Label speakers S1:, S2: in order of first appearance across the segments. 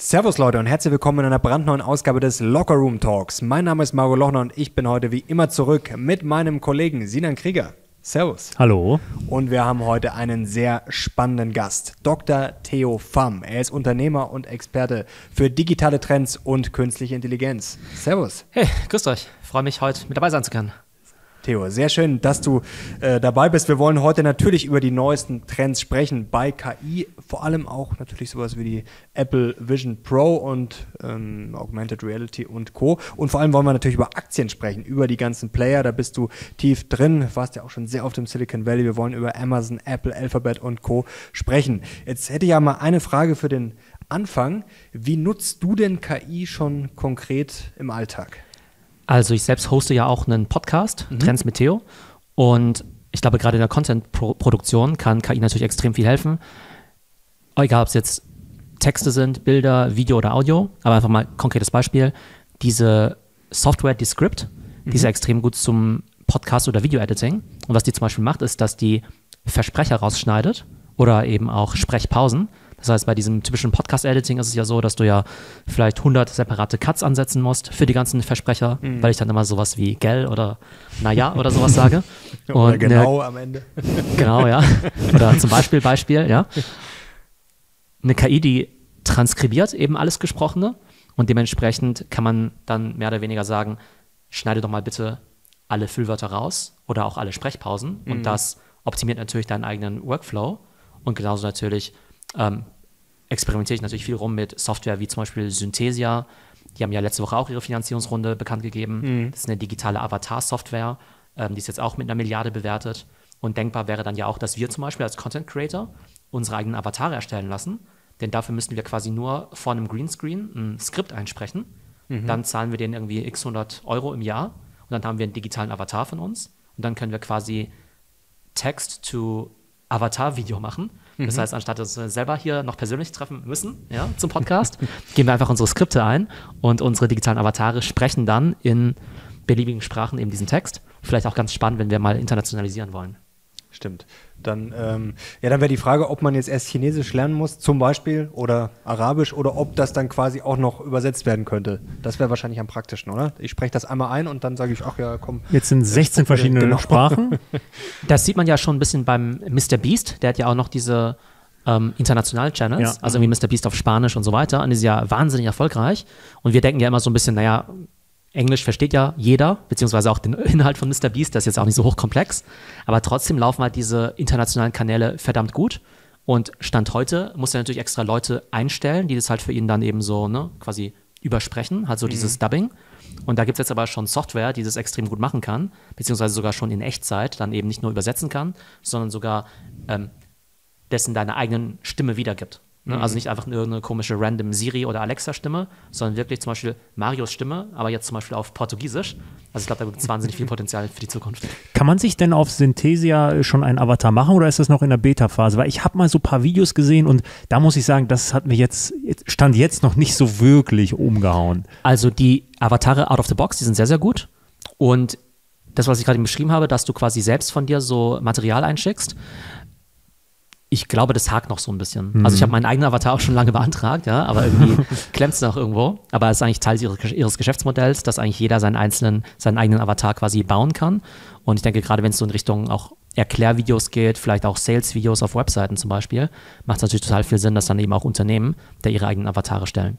S1: Servus Leute und herzlich willkommen in einer brandneuen Ausgabe des Locker Room Talks. Mein Name ist Mario Lochner und ich bin heute wie immer zurück mit meinem Kollegen Sinan Krieger. Servus.
S2: Hallo.
S1: Und wir haben heute einen sehr spannenden Gast, Dr. Theo Pham. Er ist Unternehmer und Experte für digitale Trends und künstliche Intelligenz. Servus.
S3: Hey, grüßt euch. Freue mich, heute mit dabei sein zu können.
S1: Theo, sehr schön, dass du äh, dabei bist. Wir wollen heute natürlich über die neuesten Trends sprechen bei KI, vor allem auch natürlich sowas wie die Apple Vision Pro und ähm, Augmented Reality und Co. Und vor allem wollen wir natürlich über Aktien sprechen, über die ganzen Player. Da bist du tief drin, warst ja auch schon sehr oft im Silicon Valley. Wir wollen über Amazon, Apple, Alphabet und Co. sprechen. Jetzt hätte ich ja mal eine Frage für den Anfang. Wie nutzt du denn KI schon konkret im Alltag?
S3: Also ich selbst hoste ja auch einen Podcast, mhm. Trends mit Theo. Und ich glaube, gerade in der Content-Produktion kann KI natürlich extrem viel helfen. Egal, ob es jetzt Texte sind, Bilder, Video oder Audio. Aber einfach mal konkretes Beispiel. Diese Software, die Script, mhm. die ist ja extrem gut zum Podcast- oder Video-Editing. Und was die zum Beispiel macht, ist, dass die Versprecher rausschneidet oder eben auch Sprechpausen das heißt, bei diesem typischen Podcast-Editing ist es ja so, dass du ja vielleicht 100 separate Cuts ansetzen musst für die ganzen Versprecher, mhm. weil ich dann immer sowas wie gell oder naja oder sowas sage.
S1: oder Und genau eine, am Ende.
S3: genau, ja. Oder zum Beispiel, Beispiel, ja. Eine KI, die transkribiert eben alles Gesprochene und dementsprechend kann man dann mehr oder weniger sagen, schneide doch mal bitte alle Füllwörter raus oder auch alle Sprechpausen mhm. und das optimiert natürlich deinen eigenen Workflow und genauso natürlich ähm, experimentiere ich natürlich viel rum mit Software wie zum Beispiel Synthesia. Die haben ja letzte Woche auch ihre Finanzierungsrunde bekannt gegeben. Mhm. Das ist eine digitale Avatar-Software. Ähm, die ist jetzt auch mit einer Milliarde bewertet. Und denkbar wäre dann ja auch, dass wir zum Beispiel als Content Creator unsere eigenen Avatare erstellen lassen. Denn dafür müssten wir quasi nur vor einem Greenscreen ein Skript einsprechen. Mhm. Dann zahlen wir denen irgendwie x 100 Euro im Jahr. Und dann haben wir einen digitalen Avatar von uns. Und dann können wir quasi Text to Machen. Das mhm. heißt, anstatt dass wir selber hier noch persönlich treffen müssen, ja, zum Podcast, geben wir einfach unsere Skripte ein und unsere digitalen Avatare sprechen dann in beliebigen Sprachen eben diesen Text. Vielleicht auch ganz spannend, wenn wir mal internationalisieren wollen.
S1: Stimmt. Dann, ähm, ja, dann wäre die Frage, ob man jetzt erst Chinesisch lernen muss, zum Beispiel, oder Arabisch, oder ob das dann quasi auch noch übersetzt werden könnte. Das wäre wahrscheinlich am praktischen, oder? Ich spreche das einmal ein und dann sage ich, ach ja, komm.
S2: Jetzt sind 16 verschiedene genau. Sprachen.
S3: Das sieht man ja schon ein bisschen beim Mr. Beast, der hat ja auch noch diese ähm, internationalen Channels, ja. also wie Mr. Beast auf Spanisch und so weiter, und ist ja wahnsinnig erfolgreich. Und wir denken ja immer so ein bisschen, naja, Englisch versteht ja jeder, beziehungsweise auch den Inhalt von Mr. Beast, das ist jetzt auch nicht so hochkomplex. Aber trotzdem laufen halt diese internationalen Kanäle verdammt gut. Und Stand heute muss er natürlich extra Leute einstellen, die das halt für ihn dann eben so ne, quasi übersprechen, halt so mhm. dieses Dubbing. Und da gibt es jetzt aber schon Software, die das extrem gut machen kann, beziehungsweise sogar schon in Echtzeit dann eben nicht nur übersetzen kann, sondern sogar ähm, dessen deine eigenen Stimme wiedergibt. Ne? Also mhm. nicht einfach irgendeine komische random Siri oder Alexa-Stimme, sondern wirklich zum Beispiel Marios Stimme, aber jetzt zum Beispiel auf Portugiesisch. Also ich glaube, da gibt es wahnsinnig viel Potenzial für die Zukunft.
S2: Kann man sich denn auf Synthesia schon einen Avatar machen oder ist das noch in der Beta-Phase? Weil ich habe mal so ein paar Videos gesehen und da muss ich sagen, das hat mir jetzt, stand jetzt noch nicht so wirklich umgehauen.
S3: Also die Avatare out of the box, die sind sehr, sehr gut. Und das, was ich gerade beschrieben habe, dass du quasi selbst von dir so Material einschickst, ich glaube, das hakt noch so ein bisschen. Mhm. Also ich habe meinen eigenen Avatar auch schon lange beantragt, ja, aber irgendwie klemmt es noch irgendwo. Aber es ist eigentlich Teil ihres, ihres, Geschäftsmodells, dass eigentlich jeder seinen einzelnen, seinen eigenen Avatar quasi bauen kann. Und ich denke, gerade wenn es so in Richtung auch Erklärvideos geht, vielleicht auch Sales-Videos auf Webseiten zum Beispiel, macht es natürlich total viel Sinn, dass dann eben auch Unternehmen da ihre eigenen Avatare stellen.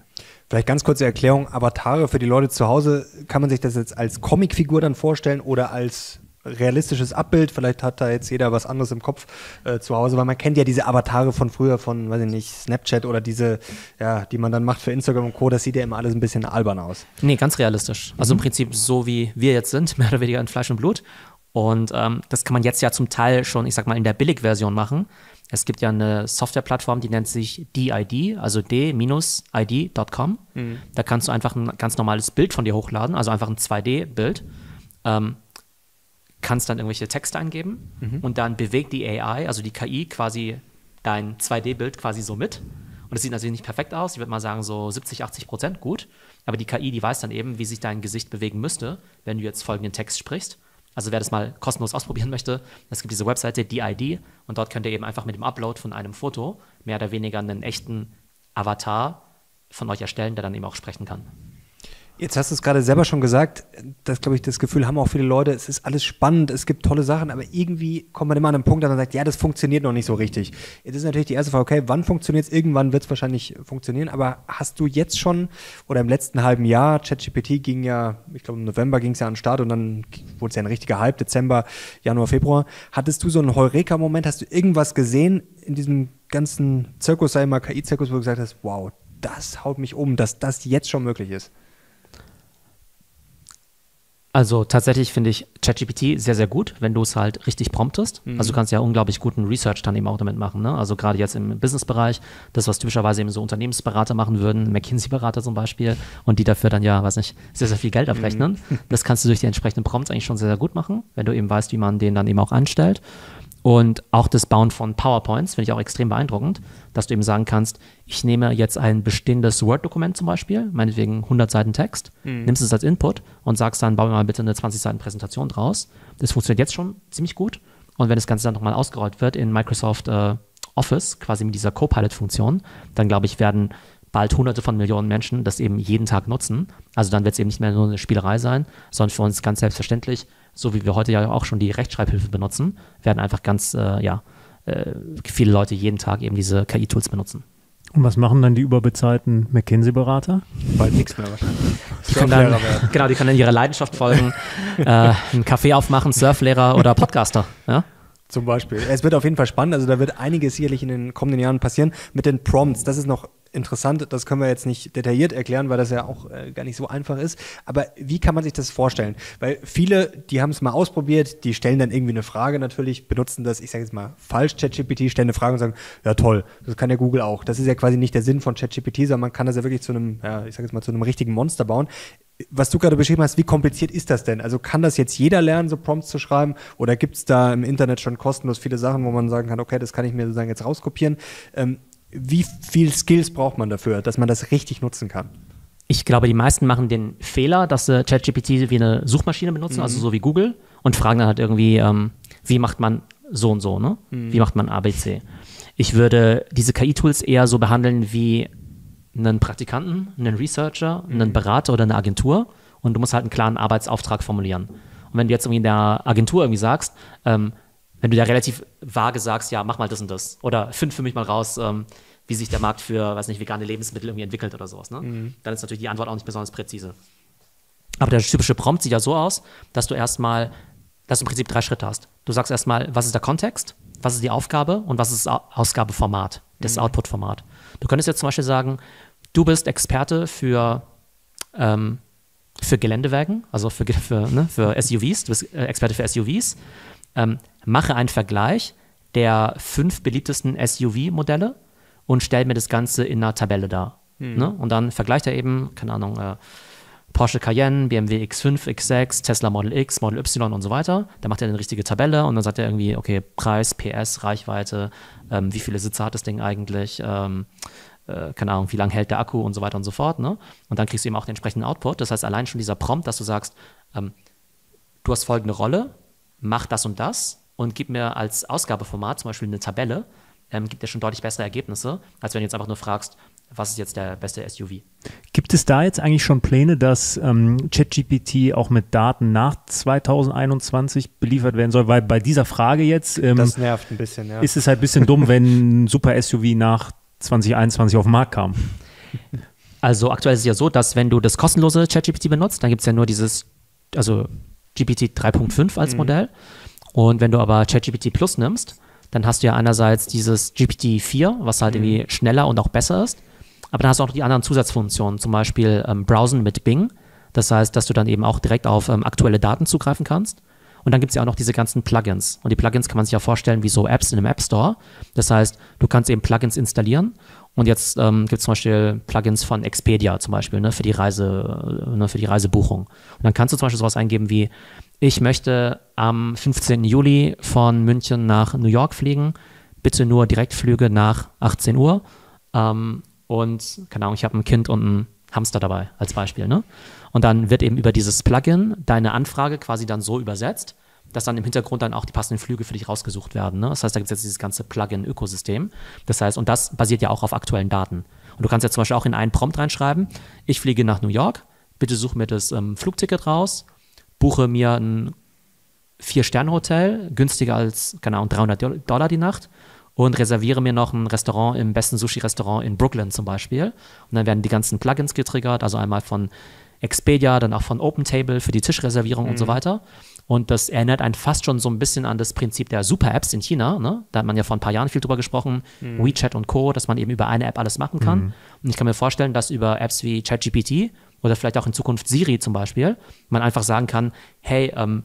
S1: Vielleicht ganz kurze Erklärung, Avatare für die Leute zu Hause, kann man sich das jetzt als Comicfigur dann vorstellen oder als realistisches Abbild. Vielleicht hat da jetzt jeder was anderes im Kopf äh, zu Hause, weil man kennt ja diese Avatare von früher, von, weiß ich nicht, Snapchat oder diese, ja, die man dann macht für Instagram und Co. Das sieht ja immer alles ein bisschen albern aus.
S3: Nee, ganz realistisch. Also mhm. im Prinzip so wie wir jetzt sind, mehr oder weniger in Fleisch und Blut. Und ähm, das kann man jetzt ja zum Teil schon, ich sag mal, in der Billigversion machen. Es gibt ja eine Softwareplattform, die nennt sich DID, also d-id.com. Mhm. Da kannst du einfach ein ganz normales Bild von dir hochladen, also einfach ein 2D-Bild. Ähm, kannst dann irgendwelche Texte eingeben mhm. und dann bewegt die AI, also die KI, quasi dein 2D-Bild quasi so mit. Und es sieht natürlich nicht perfekt aus. Ich würde mal sagen, so 70, 80 Prozent gut. Aber die KI, die weiß dann eben, wie sich dein Gesicht bewegen müsste, wenn du jetzt folgenden Text sprichst. Also wer das mal kostenlos ausprobieren möchte, es gibt diese Webseite DID und dort könnt ihr eben einfach mit dem Upload von einem Foto mehr oder weniger einen echten Avatar von euch erstellen, der dann eben auch sprechen kann.
S1: Jetzt hast du es gerade selber schon gesagt, das glaube ich, das Gefühl haben auch viele Leute, es ist alles spannend, es gibt tolle Sachen, aber irgendwie kommt man immer an einen Punkt, dass man sagt, ja, das funktioniert noch nicht so richtig. Jetzt ist natürlich die erste Frage, okay, wann funktioniert es? Irgendwann wird es wahrscheinlich funktionieren, aber hast du jetzt schon oder im letzten halben Jahr, ChatGPT ging ja, ich glaube im November ging es ja an den Start und dann wurde es ja ein richtiger Hype, Dezember, Januar, Februar. Hattest du so einen Heureka-Moment, hast du irgendwas gesehen in diesem ganzen Zirkus, sei mal KI-Zirkus, wo du gesagt hast, wow, das haut mich um, dass das jetzt schon möglich ist?
S3: Also tatsächlich finde ich ChatGPT sehr, sehr gut, wenn du es halt richtig promptest. Mhm. Also du kannst ja unglaublich guten Research dann eben auch damit machen. Ne? Also gerade jetzt im Businessbereich, das, was typischerweise eben so Unternehmensberater machen würden, McKinsey-Berater zum Beispiel, und die dafür dann ja, weiß nicht, sehr, sehr viel Geld abrechnen. Mhm. Das kannst du durch die entsprechenden Prompts eigentlich schon sehr, sehr gut machen, wenn du eben weißt, wie man den dann eben auch anstellt. Und auch das Bauen von PowerPoints finde ich auch extrem beeindruckend, dass du eben sagen kannst, ich nehme jetzt ein bestehendes Word-Dokument zum Beispiel, meinetwegen 100 Seiten Text, mhm. nimmst es als Input und sagst dann, bau mir mal bitte eine 20 Seiten Präsentation draus. Das funktioniert jetzt schon ziemlich gut. Und wenn das Ganze dann nochmal ausgerollt wird in Microsoft äh, Office, quasi mit dieser Copilot-Funktion, dann glaube ich, werden bald hunderte von Millionen Menschen das eben jeden Tag nutzen. Also dann wird es eben nicht mehr nur eine Spielerei sein, sondern für uns ganz selbstverständlich so wie wir heute ja auch schon die Rechtschreibhilfe benutzen, werden einfach ganz, äh, ja, äh, viele Leute jeden Tag eben diese KI-Tools benutzen.
S2: Und was machen dann die überbezahlten McKinsey-Berater?
S1: Bald nichts mehr wahrscheinlich.
S3: Die können dann, genau, die können ihrer Leidenschaft folgen, äh, einen Kaffee aufmachen, Surflehrer oder Podcaster. Ja?
S1: Zum Beispiel. Es wird auf jeden Fall spannend. Also da wird einiges sicherlich in den kommenden Jahren passieren. Mit den Prompts, das ist noch interessant. Das können wir jetzt nicht detailliert erklären, weil das ja auch äh, gar nicht so einfach ist. Aber wie kann man sich das vorstellen? Weil viele, die haben es mal ausprobiert, die stellen dann irgendwie eine Frage natürlich, benutzen das, ich sage jetzt mal falsch, ChatGPT, stellen eine Frage und sagen, ja toll, das kann ja Google auch. Das ist ja quasi nicht der Sinn von ChatGPT, sondern man kann das ja wirklich zu einem, ja, ich sage jetzt mal, zu einem richtigen Monster bauen was du gerade beschrieben hast, wie kompliziert ist das denn? Also kann das jetzt jeder lernen, so Prompts zu schreiben? Oder gibt es da im Internet schon kostenlos viele Sachen, wo man sagen kann, okay, das kann ich mir sozusagen jetzt rauskopieren? Ähm, wie viel Skills braucht man dafür, dass man das richtig nutzen kann?
S3: Ich glaube, die meisten machen den Fehler, dass sie ChatGPT wie eine Suchmaschine benutzen, mhm. also so wie Google, und fragen dann halt irgendwie, ähm, wie macht man so und so, ne? Mhm. Wie macht man ABC? Ich würde diese KI-Tools eher so behandeln wie einen Praktikanten, einen Researcher, mhm. einen Berater oder eine Agentur und du musst halt einen klaren Arbeitsauftrag formulieren. Und wenn du jetzt irgendwie in der Agentur irgendwie sagst, ähm, wenn du da relativ vage sagst, ja, mach mal das und das oder find für mich mal raus, ähm, wie sich der Markt für, weiß nicht, vegane Lebensmittel irgendwie entwickelt oder sowas, ne? Mhm. dann ist natürlich die Antwort auch nicht besonders präzise. Aber der typische Prompt sieht ja so aus, dass du erstmal, dass du im Prinzip drei Schritte hast. Du sagst erstmal, was ist der Kontext, was ist die Aufgabe und was ist das Ausgabeformat, das mhm. Outputformat. Du könntest jetzt zum Beispiel sagen, du bist Experte für, ähm, für Geländewagen, also für, für, ne, für SUVs, du bist äh, Experte für SUVs. Ähm, mache einen Vergleich der fünf beliebtesten SUV-Modelle und stell mir das Ganze in einer Tabelle dar. Mhm. Ne? Und dann vergleicht er eben, keine Ahnung, äh, Porsche Cayenne, BMW X5, X6, Tesla Model X, Model Y und so weiter. Da macht er eine richtige Tabelle und dann sagt er irgendwie, okay, Preis, PS, Reichweite, ähm, wie viele Sitze hat das Ding eigentlich, ähm, äh, keine Ahnung, wie lange hält der Akku und so weiter und so fort. Ne? Und dann kriegst du eben auch den entsprechenden Output. Das heißt, allein schon dieser Prompt, dass du sagst, ähm, du hast folgende Rolle, mach das und das und gib mir als Ausgabeformat zum Beispiel eine Tabelle, ähm, gibt dir schon deutlich bessere Ergebnisse, als wenn du jetzt einfach nur fragst, was ist jetzt der beste SUV.
S2: Gibt es da jetzt eigentlich schon Pläne, dass ähm, ChatGPT auch mit Daten nach 2021 beliefert werden soll? Weil bei dieser Frage jetzt
S1: ähm, das nervt ein bisschen, ja.
S2: ist es halt ein bisschen dumm, wenn ein super SUV nach 2021 auf den Markt kam.
S3: Also aktuell ist es ja so, dass wenn du das kostenlose ChatGPT benutzt, dann gibt es ja nur dieses, also GPT 3.5 als mhm. Modell. Und wenn du aber ChatGPT Plus nimmst, dann hast du ja einerseits dieses GPT-4, was halt mhm. irgendwie schneller und auch besser ist. Aber dann hast du auch die anderen Zusatzfunktionen, zum Beispiel ähm, Browsen mit Bing. Das heißt, dass du dann eben auch direkt auf ähm, aktuelle Daten zugreifen kannst. Und dann gibt es ja auch noch diese ganzen Plugins. Und die Plugins kann man sich ja vorstellen wie so Apps in einem App Store. Das heißt, du kannst eben Plugins installieren. Und jetzt ähm, gibt es zum Beispiel Plugins von Expedia zum Beispiel ne, für, die Reise, äh, ne, für die Reisebuchung. Und dann kannst du zum Beispiel sowas eingeben wie ich möchte am 15. Juli von München nach New York fliegen. Bitte nur Direktflüge nach 18 Uhr. Ähm, und, keine Ahnung, ich habe ein Kind und einen Hamster dabei, als Beispiel. Ne? Und dann wird eben über dieses Plugin deine Anfrage quasi dann so übersetzt, dass dann im Hintergrund dann auch die passenden Flüge für dich rausgesucht werden. Ne? Das heißt, da gibt es jetzt dieses ganze Plugin-Ökosystem. Das heißt, und das basiert ja auch auf aktuellen Daten. Und du kannst ja zum Beispiel auch in einen Prompt reinschreiben, ich fliege nach New York, bitte such mir das ähm, Flugticket raus, buche mir ein Vier-Sterne-Hotel, günstiger als, keine Ahnung, 300 Dollar die Nacht und reserviere mir noch ein Restaurant im besten Sushi-Restaurant in Brooklyn zum Beispiel. Und dann werden die ganzen Plugins getriggert, also einmal von Expedia, dann auch von OpenTable für die Tischreservierung mhm. und so mhm. weiter. Und das erinnert einen fast schon so ein bisschen an das Prinzip der Super-Apps in China. Ne? Da hat man ja vor ein paar Jahren viel drüber gesprochen, mhm. WeChat und Co., dass man eben über eine App alles machen kann. Mhm. Und ich kann mir vorstellen, dass über Apps wie ChatGPT oder vielleicht auch in Zukunft Siri zum Beispiel, man einfach sagen kann, hey, ähm,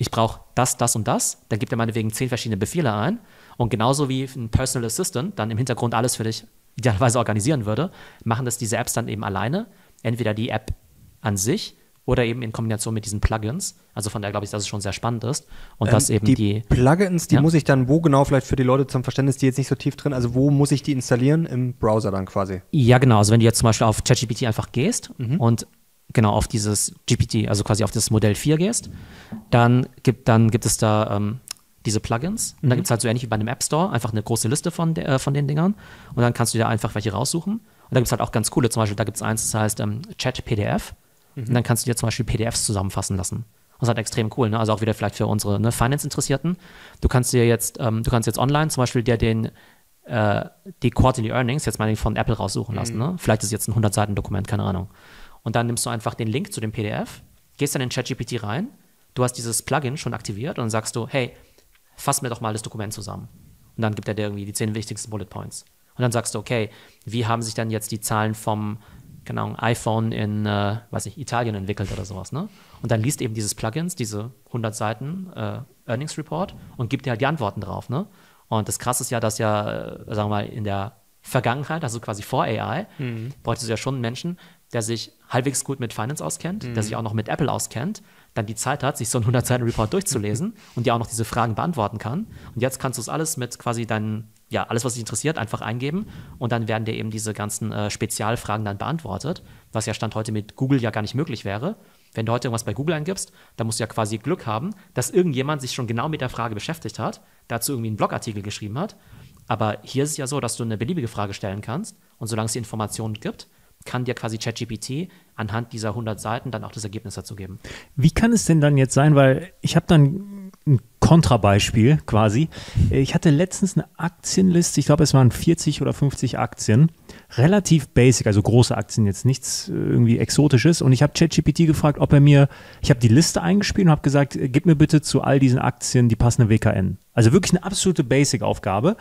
S3: ich brauche das, das und das. Dann gibt er meinetwegen zehn verschiedene Befehle ein. Und genauso wie ein Personal Assistant dann im Hintergrund alles für dich idealerweise organisieren würde, machen das diese Apps dann eben alleine. Entweder die App an sich oder eben in Kombination mit diesen Plugins. Also von daher glaube ich, dass es schon sehr spannend ist. Und ähm, dass eben die,
S1: die Plugins, die ja? muss ich dann wo genau vielleicht für die Leute zum Verständnis, die jetzt nicht so tief drin, also wo muss ich die installieren im Browser dann quasi?
S3: Ja, genau. Also wenn du jetzt zum Beispiel auf ChatGPT einfach gehst mhm. und genau auf dieses GPT, also quasi auf das Modell 4 gehst, dann gibt, dann gibt es da ähm, diese Plugins. Und mhm. dann gibt es halt so ähnlich wie bei einem App Store einfach eine große Liste von, de, äh, von den Dingern. Und dann kannst du dir einfach welche raussuchen. Und da gibt es halt auch ganz coole, zum Beispiel, da gibt es eins, das heißt ähm, Chat PDF. Mhm. Und dann kannst du dir zum Beispiel PDFs zusammenfassen lassen. Das ist halt extrem cool, ne? Also auch wieder vielleicht für unsere ne, Finance-Interessierten. Du kannst dir jetzt, ähm, du kannst jetzt online zum Beispiel dir den äh, die Quarterly Earnings jetzt mal von Apple raussuchen lassen. Mhm. Ne? Vielleicht ist es jetzt ein 100-Seiten-Dokument, keine Ahnung. Und dann nimmst du einfach den Link zu dem PDF, gehst dann in ChatGPT rein, du hast dieses Plugin schon aktiviert und dann sagst du, hey, fass mir doch mal das Dokument zusammen. Und dann gibt er dir irgendwie die zehn wichtigsten Bullet Points. Und dann sagst du, okay, wie haben sich dann jetzt die Zahlen vom genau, iPhone in, äh, weiß ich, Italien entwickelt oder sowas, ne? Und dann liest eben dieses Plugins, diese 100 Seiten äh, Earnings Report und gibt dir halt die Antworten drauf, ne? Und das Krasse ist ja, dass ja, äh, sagen wir mal, in der Vergangenheit, also quasi vor AI, mhm. bräuchtest du ja schon einen Menschen, der sich halbwegs gut mit Finance auskennt, mhm. der sich auch noch mit Apple auskennt, dann die Zeit hat, sich so einen 100-Seiten-Report durchzulesen und dir auch noch diese Fragen beantworten kann. Und jetzt kannst du es alles mit quasi deinen, ja, alles, was dich interessiert, einfach eingeben und dann werden dir eben diese ganzen äh, Spezialfragen dann beantwortet, was ja Stand heute mit Google ja gar nicht möglich wäre. Wenn du heute irgendwas bei Google eingibst, dann musst du ja quasi Glück haben, dass irgendjemand sich schon genau mit der Frage beschäftigt hat, dazu irgendwie einen Blogartikel geschrieben hat. Aber hier ist es ja so, dass du eine beliebige Frage stellen kannst und solange es die Informationen gibt, kann dir quasi ChatGPT anhand dieser 100 Seiten dann auch das Ergebnis dazu geben.
S2: Wie kann es denn dann jetzt sein, weil ich habe dann ein Kontrabeispiel quasi. Ich hatte letztens eine Aktienliste, ich glaube es waren 40 oder 50 Aktien, relativ basic, also große Aktien, jetzt nichts irgendwie Exotisches. Und ich habe ChatGPT gefragt, ob er mir, ich habe die Liste eingespielt und habe gesagt, gib mir bitte zu all diesen Aktien die passende WKN. Also wirklich eine absolute Basic-Aufgabe.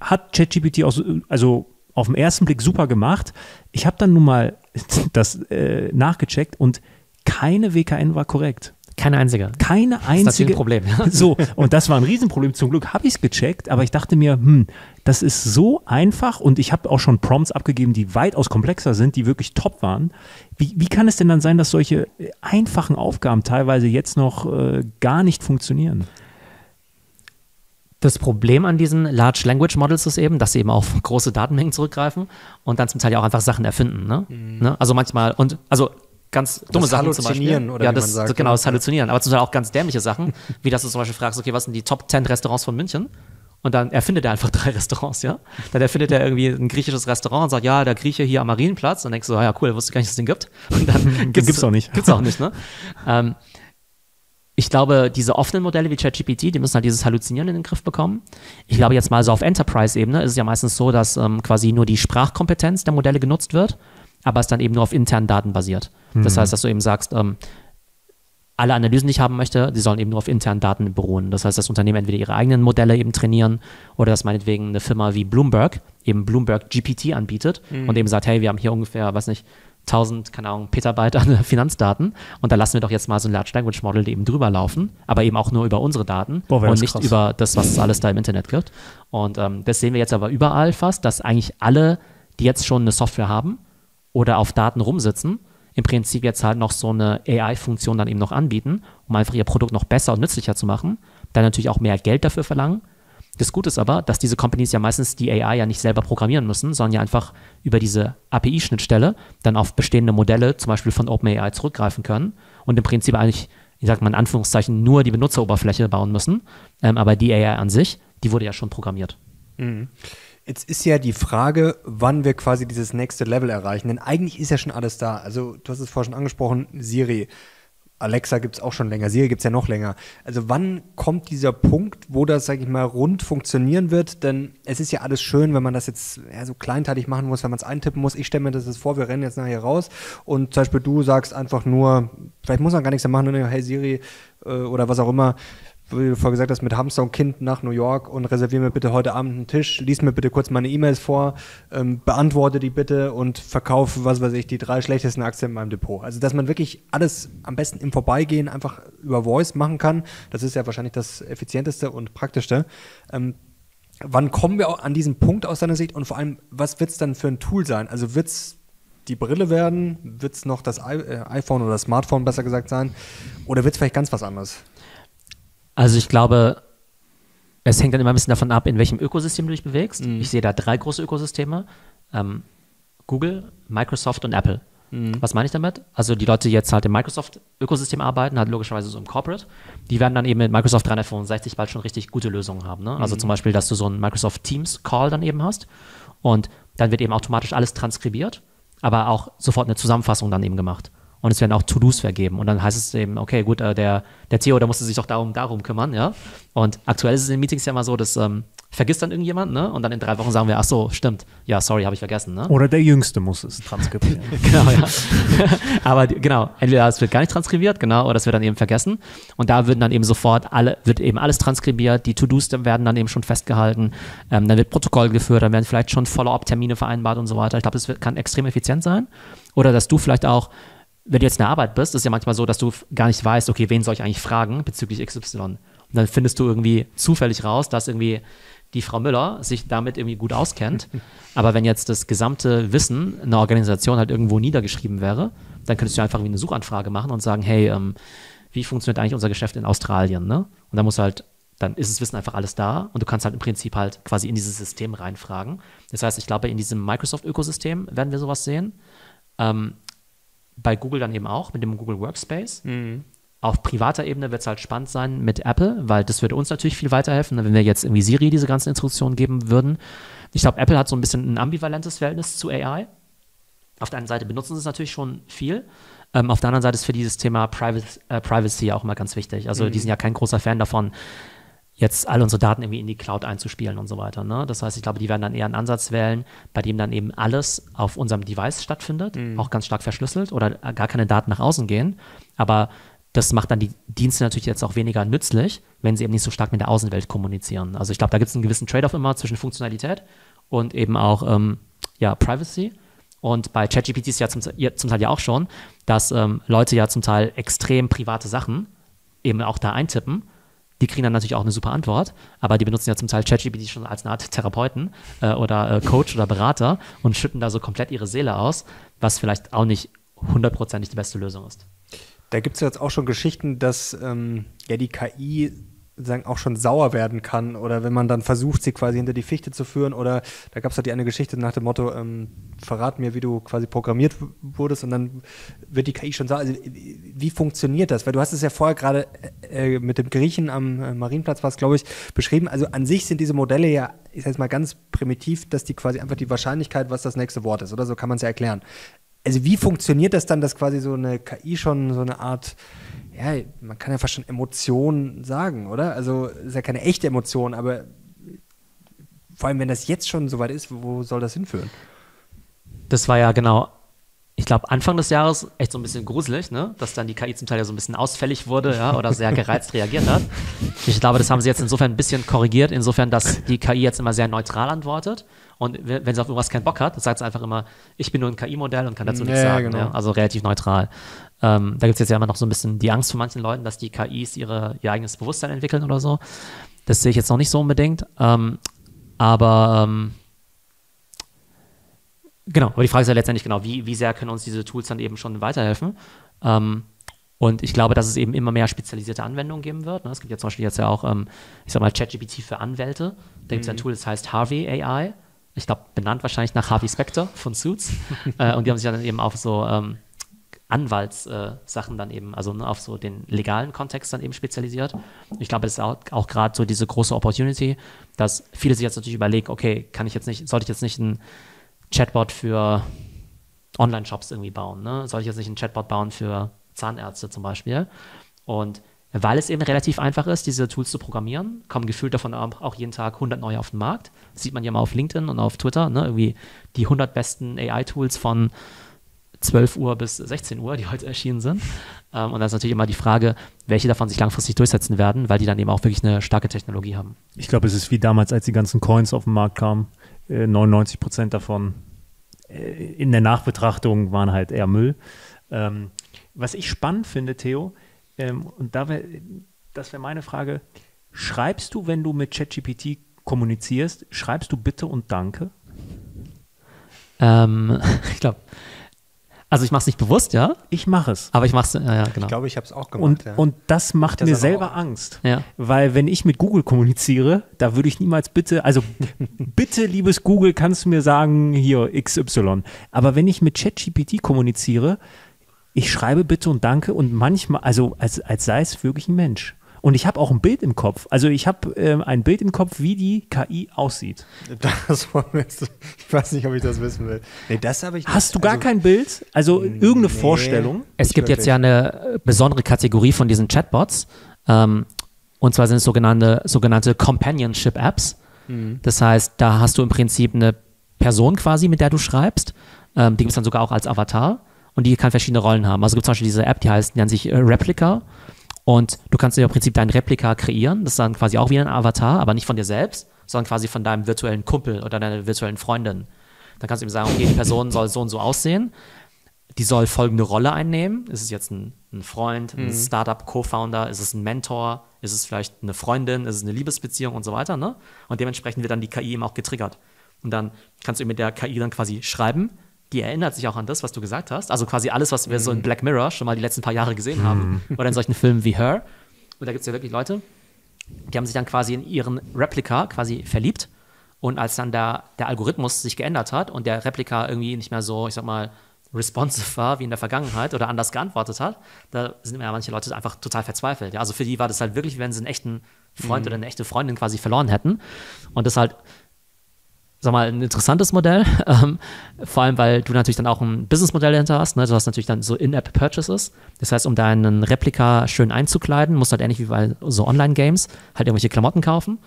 S2: Hat ChatGPT auch, so, also auf den ersten Blick super gemacht. Ich habe dann nun mal das äh, nachgecheckt und keine WKN war korrekt.
S3: Keine einzige.
S2: Keine einzige. Das ist ein
S3: Problem.
S2: so, und das war ein Riesenproblem. Zum Glück habe ich es gecheckt, aber ich dachte mir, hm, das ist so einfach und ich habe auch schon Prompts abgegeben, die weitaus komplexer sind, die wirklich top waren. Wie, wie kann es denn dann sein, dass solche einfachen Aufgaben teilweise jetzt noch äh, gar nicht funktionieren?
S3: Das Problem an diesen Large Language Models ist eben, dass sie eben auf große Datenmengen zurückgreifen und dann zum Teil ja auch einfach Sachen erfinden. Ne? Mhm. ne? Also manchmal, und also ganz dumme das Sachen zum Beispiel.
S1: Oder
S3: ja, das,
S1: sagt,
S3: genau, das Halluzinieren. Aber zum Teil auch ganz dämliche Sachen, wie dass du zum Beispiel fragst, okay, was sind die Top 10 Restaurants von München? Und dann erfindet er einfach drei Restaurants, ja. Dann erfindet er irgendwie ein griechisches Restaurant und sagt, ja, der Grieche hier am Marienplatz. Und dann denkst du, ja, cool, wusste gar nicht, dass es den gibt. Und dann
S2: gibt's, gibt's auch nicht.
S3: Gibt's auch nicht, ne? ähm, ich glaube, diese offenen Modelle wie ChatGPT, die müssen halt dieses Halluzinieren in den Griff bekommen. Ich glaube, jetzt mal so auf Enterprise-Ebene ist es ja meistens so, dass ähm, quasi nur die Sprachkompetenz der Modelle genutzt wird, aber es dann eben nur auf internen Daten basiert. Mhm. Das heißt, dass du eben sagst, ähm, alle Analysen, die ich haben möchte, die sollen eben nur auf internen Daten beruhen. Das heißt, dass Unternehmen entweder ihre eigenen Modelle eben trainieren oder dass meinetwegen eine Firma wie Bloomberg eben Bloomberg GPT anbietet mhm. und eben sagt, hey, wir haben hier ungefähr, weiß nicht, 1000, keine Ahnung, Petabyte an Finanzdaten und da lassen wir doch jetzt mal so ein Large Language Model eben drüber laufen, aber eben auch nur über unsere Daten Boah, und nicht krass. über das, was es alles da im Internet gibt. Und ähm, das sehen wir jetzt aber überall fast, dass eigentlich alle, die jetzt schon eine Software haben oder auf Daten rumsitzen, im Prinzip jetzt halt noch so eine AI-Funktion dann eben noch anbieten, um einfach ihr Produkt noch besser und nützlicher zu machen, dann natürlich auch mehr Geld dafür verlangen das Gute ist aber, dass diese Companies ja meistens die AI ja nicht selber programmieren müssen, sondern ja einfach über diese API-Schnittstelle dann auf bestehende Modelle, zum Beispiel von OpenAI, zurückgreifen können und im Prinzip eigentlich ich sag mal in Anführungszeichen, nur die Benutzeroberfläche bauen müssen. Ähm, aber die AI an sich, die wurde ja schon programmiert.
S1: Mhm. Jetzt ist ja die Frage, wann wir quasi dieses nächste Level erreichen. Denn eigentlich ist ja schon alles da. Also, du hast es vorhin schon angesprochen, Siri. Alexa gibt es auch schon länger, Siri gibt es ja noch länger. Also wann kommt dieser Punkt, wo das, sage ich mal, rund funktionieren wird? Denn es ist ja alles schön, wenn man das jetzt ja, so kleinteilig machen muss, wenn man es eintippen muss. Ich stelle mir das jetzt vor, wir rennen jetzt nachher raus und zum Beispiel du sagst einfach nur, vielleicht muss man gar nichts mehr machen, nur hey Siri äh, oder was auch immer, wie du vorher gesagt hast, mit Hamster und Kind nach New York und reserviere mir bitte heute Abend einen Tisch, lies mir bitte kurz meine E-Mails vor, ähm, beantworte die bitte und verkaufe, was weiß ich, die drei schlechtesten Aktien in meinem Depot. Also, dass man wirklich alles am besten im Vorbeigehen einfach über Voice machen kann, das ist ja wahrscheinlich das effizienteste und praktischste. Ähm, wann kommen wir an diesen Punkt aus deiner Sicht und vor allem, was wird es dann für ein Tool sein? Also, wird es die Brille werden? Wird es noch das äh, iPhone oder das Smartphone besser gesagt sein? Oder wird es vielleicht ganz was anderes?
S3: Also ich glaube, es hängt dann immer ein bisschen davon ab, in welchem Ökosystem du dich bewegst. Mhm. Ich sehe da drei große Ökosysteme. Ähm, Google, Microsoft und Apple. Mhm. Was meine ich damit? Also die Leute, die jetzt halt im Microsoft-Ökosystem arbeiten, halt logischerweise so im Corporate, die werden dann eben mit Microsoft 365 bald schon richtig gute Lösungen haben. Ne? Also mhm. zum Beispiel, dass du so einen Microsoft Teams Call dann eben hast und dann wird eben automatisch alles transkribiert, aber auch sofort eine Zusammenfassung dann eben gemacht und es werden auch To-Dos vergeben. Und dann heißt es eben, okay, gut, äh, der, der Theo, der musste sich doch darum, darum kümmern, ja. Und aktuell ist es in den Meetings ja immer so, dass ähm, vergisst dann irgendjemand, ne? Und dann in drei Wochen sagen wir, ach so, stimmt, ja, sorry, habe ich vergessen, ne?
S2: Oder der Jüngste muss es transkribieren.
S3: genau, ja. Aber genau, entweder es wird gar nicht transkribiert, genau, oder es wird dann eben vergessen. Und da würden dann eben sofort alle, wird eben alles transkribiert, die To-Dos werden dann eben schon festgehalten, ähm, dann wird Protokoll geführt, dann werden vielleicht schon Follow-up-Termine vereinbart und so weiter. Ich glaube, das kann extrem effizient sein. Oder dass du vielleicht auch wenn du jetzt in der Arbeit bist, ist es ja manchmal so, dass du gar nicht weißt, okay, wen soll ich eigentlich fragen bezüglich XY. Und dann findest du irgendwie zufällig raus, dass irgendwie die Frau Müller sich damit irgendwie gut auskennt. Aber wenn jetzt das gesamte Wissen einer Organisation halt irgendwo niedergeschrieben wäre, dann könntest du einfach wie eine Suchanfrage machen und sagen, hey, ähm, wie funktioniert eigentlich unser Geschäft in Australien? Ne? Und dann muss halt, dann ist das Wissen einfach alles da und du kannst halt im Prinzip halt quasi in dieses System reinfragen. Das heißt, ich glaube, in diesem Microsoft-Ökosystem werden wir sowas sehen. Ähm, bei Google dann eben auch mit dem Google Workspace. Mhm. Auf privater Ebene wird es halt spannend sein mit Apple, weil das würde uns natürlich viel weiterhelfen, wenn wir jetzt irgendwie Siri diese ganzen Instruktionen geben würden. Ich glaube, Apple hat so ein bisschen ein ambivalentes Verhältnis zu AI. Auf der einen Seite benutzen sie es natürlich schon viel. Ähm, auf der anderen Seite ist für dieses Thema Privacy, äh, Privacy auch immer ganz wichtig. Also mhm. die sind ja kein großer Fan davon, jetzt all unsere Daten irgendwie in die Cloud einzuspielen und so weiter. Ne? Das heißt, ich glaube, die werden dann eher einen Ansatz wählen, bei dem dann eben alles auf unserem Device stattfindet, mhm. auch ganz stark verschlüsselt oder gar keine Daten nach außen gehen. Aber das macht dann die Dienste natürlich jetzt auch weniger nützlich, wenn sie eben nicht so stark mit der Außenwelt kommunizieren. Also ich glaube, da gibt es einen gewissen Trade-off immer zwischen Funktionalität und eben auch ähm, ja, Privacy. Und bei ChatGPT ist ja zum, zum, Teil ja auch schon, dass ähm, Leute ja zum Teil extrem private Sachen eben auch da eintippen die kriegen dann natürlich auch eine super Antwort, aber die benutzen ja zum Teil ChatGPT schon als eine Art Therapeuten äh, oder äh, Coach oder Berater und schütten da so komplett ihre Seele aus, was vielleicht auch nicht hundertprozentig die beste Lösung ist.
S1: Da gibt es jetzt auch schon Geschichten, dass ähm, ja die KI sagen, auch schon sauer werden kann oder wenn man dann versucht, sie quasi hinter die Fichte zu führen oder da gab es halt die eine Geschichte nach dem Motto, ähm, verrat mir, wie du quasi programmiert wurdest und dann wird die KI schon sauer. Also wie funktioniert das? Weil du hast es ja vorher gerade äh, mit dem Griechen am äh, Marienplatz, was glaube ich, beschrieben. Also an sich sind diese Modelle ja, ich sag mal ganz primitiv, dass die quasi einfach die Wahrscheinlichkeit, was das nächste Wort ist oder so kann man es ja erklären. Also wie funktioniert das dann, dass quasi so eine KI schon so eine Art ja, man kann ja fast schon Emotionen sagen, oder? Also ist ja keine echte Emotion, aber vor allem, wenn das jetzt schon so weit ist, wo soll das hinführen?
S3: Das war ja genau, ich glaube, Anfang des Jahres echt so ein bisschen gruselig, ne? dass dann die KI zum Teil ja so ein bisschen ausfällig wurde ja, oder sehr gereizt reagiert hat. Ich glaube, das haben sie jetzt insofern ein bisschen korrigiert, insofern, dass die KI jetzt immer sehr neutral antwortet. Und wenn sie auf irgendwas keinen Bock hat, sagt sie einfach immer, ich bin nur ein KI-Modell und kann dazu nichts ja, sagen. Genau. Ja, also relativ neutral. Ähm, da gibt es jetzt ja immer noch so ein bisschen die Angst von manchen Leuten, dass die KIs ihre, ihr eigenes Bewusstsein entwickeln oder so. Das sehe ich jetzt noch nicht so unbedingt. Ähm, aber ähm, genau, aber die Frage ist ja letztendlich genau, wie, wie sehr können uns diese Tools dann eben schon weiterhelfen? Ähm, und ich glaube, dass es eben immer mehr spezialisierte Anwendungen geben wird. Ne? Es gibt ja zum Beispiel jetzt ja auch, ähm, ich sag mal, ChatGPT für Anwälte. Da gibt es mhm. ein Tool, das heißt Harvey AI. Ich glaube, benannt wahrscheinlich nach Harvey Specter von Suits. äh, und die haben sich dann eben auf so ähm, Anwaltssachen äh, dann eben, also ne, auf so den legalen Kontext dann eben spezialisiert. Ich glaube, das ist auch, auch gerade so diese große Opportunity, dass viele sich jetzt natürlich überlegen, okay, kann ich jetzt nicht, sollte ich jetzt nicht ein Chatbot für Online-Shops irgendwie bauen, ne? Soll ich jetzt nicht ein Chatbot bauen für Zahnärzte zum Beispiel? Und weil es eben relativ einfach ist, diese Tools zu programmieren, kommen gefühlt davon auch jeden Tag 100 neue auf den Markt. Das sieht man ja mal auf LinkedIn und auf Twitter, ne? irgendwie die 100 besten AI-Tools von 12 Uhr bis 16 Uhr, die heute erschienen sind. Ähm, und da ist natürlich immer die Frage, welche davon sich langfristig durchsetzen werden, weil die dann eben auch wirklich eine starke Technologie haben.
S2: Ich glaube, es ist wie damals, als die ganzen Coins auf den Markt kamen. Äh, 99 Prozent davon äh, in der Nachbetrachtung waren halt eher Müll. Ähm, was ich spannend finde, Theo, ähm, und da wär, das wäre meine Frage, schreibst du, wenn du mit ChatGPT kommunizierst, schreibst du Bitte und Danke?
S3: Ähm, ich glaube, also ich mache es nicht bewusst, ja.
S2: Ich mache es.
S3: Aber ich mache es, ja, ja, genau.
S1: Ich glaube, ich habe es auch gemacht.
S2: Und,
S1: ja.
S2: und das macht
S1: Das
S2: mir selber
S1: auch.
S2: Angst.
S3: Ja.
S2: Weil wenn ich mit Google kommuniziere, da würde ich niemals bitte, also bitte, liebes Google, kannst du mir sagen, hier XY. Aber wenn ich mit ChatGPT kommuniziere, ich schreibe bitte und danke und manchmal, also als, als sei es wirklich ein Mensch. Und ich habe auch ein Bild im Kopf. Also ich habe ähm, ein Bild im Kopf, wie die KI aussieht.
S1: Das wollen wir jetzt, ich weiß nicht, ob ich das wissen will. Nee, das habe ich nicht.
S2: Hast du gar
S1: Also,
S2: kein Bild? Also irgendeine
S1: nee.
S2: Vorstellung?
S3: Es gibt jetzt ja eine besondere Kategorie von diesen Chatbots. Ähm, und zwar sind es sogenannte, sogenannte Companionship-Apps. Das heißt, da hast du im Prinzip eine Person quasi, mit der du schreibst. Ähm, die gibt es dann sogar auch als Avatar. Und die kann verschiedene Rollen haben. Also gibt es zum Beispiel diese App, die heißt, die nennt sich äh, Replica. Und du kannst dir im Prinzip dein Replika kreieren. Das ist dann quasi auch wie ein Avatar, aber nicht von dir selbst, sondern quasi von deinem virtuellen Kumpel oder deiner virtuellen Freundin. Dann kannst du ihm sagen, okay, die Person soll so und so aussehen. Die soll folgende Rolle einnehmen. Ist es jetzt ein, ein Freund, ein Startup-Co-Founder? Ist es ein Mentor? Ist es vielleicht eine Freundin? Ist es eine Liebesbeziehung und so weiter? Ne? Und dementsprechend wird dann die KI eben auch getriggert. Und dann kannst du mit der KI dann quasi schreiben. Die erinnert sich auch an das, was du gesagt hast. Also quasi alles, was wir so in Black Mirror schon mal die letzten paar Jahre gesehen haben. Oder in solchen Filmen wie Her. Und da gibt es ja wirklich Leute, die haben sich dann quasi in ihren Replika quasi verliebt. Und als dann der, der Algorithmus sich geändert hat und der Replika irgendwie nicht mehr so, ich sag mal, responsive war wie in der Vergangenheit oder anders geantwortet hat, da sind ja manche Leute einfach total verzweifelt. Ja, also für die war das halt wirklich, wenn sie einen echten Freund oder eine echte Freundin quasi verloren hätten. Und das halt, sag mal, ein interessantes Modell. Ähm, vor allem, weil du natürlich dann auch ein Businessmodell dahinter hast. Ne? Du hast natürlich dann so In-App-Purchases. Das heißt, um deinen Replika schön einzukleiden, musst du halt ähnlich wie bei so Online-Games halt irgendwelche Klamotten kaufen.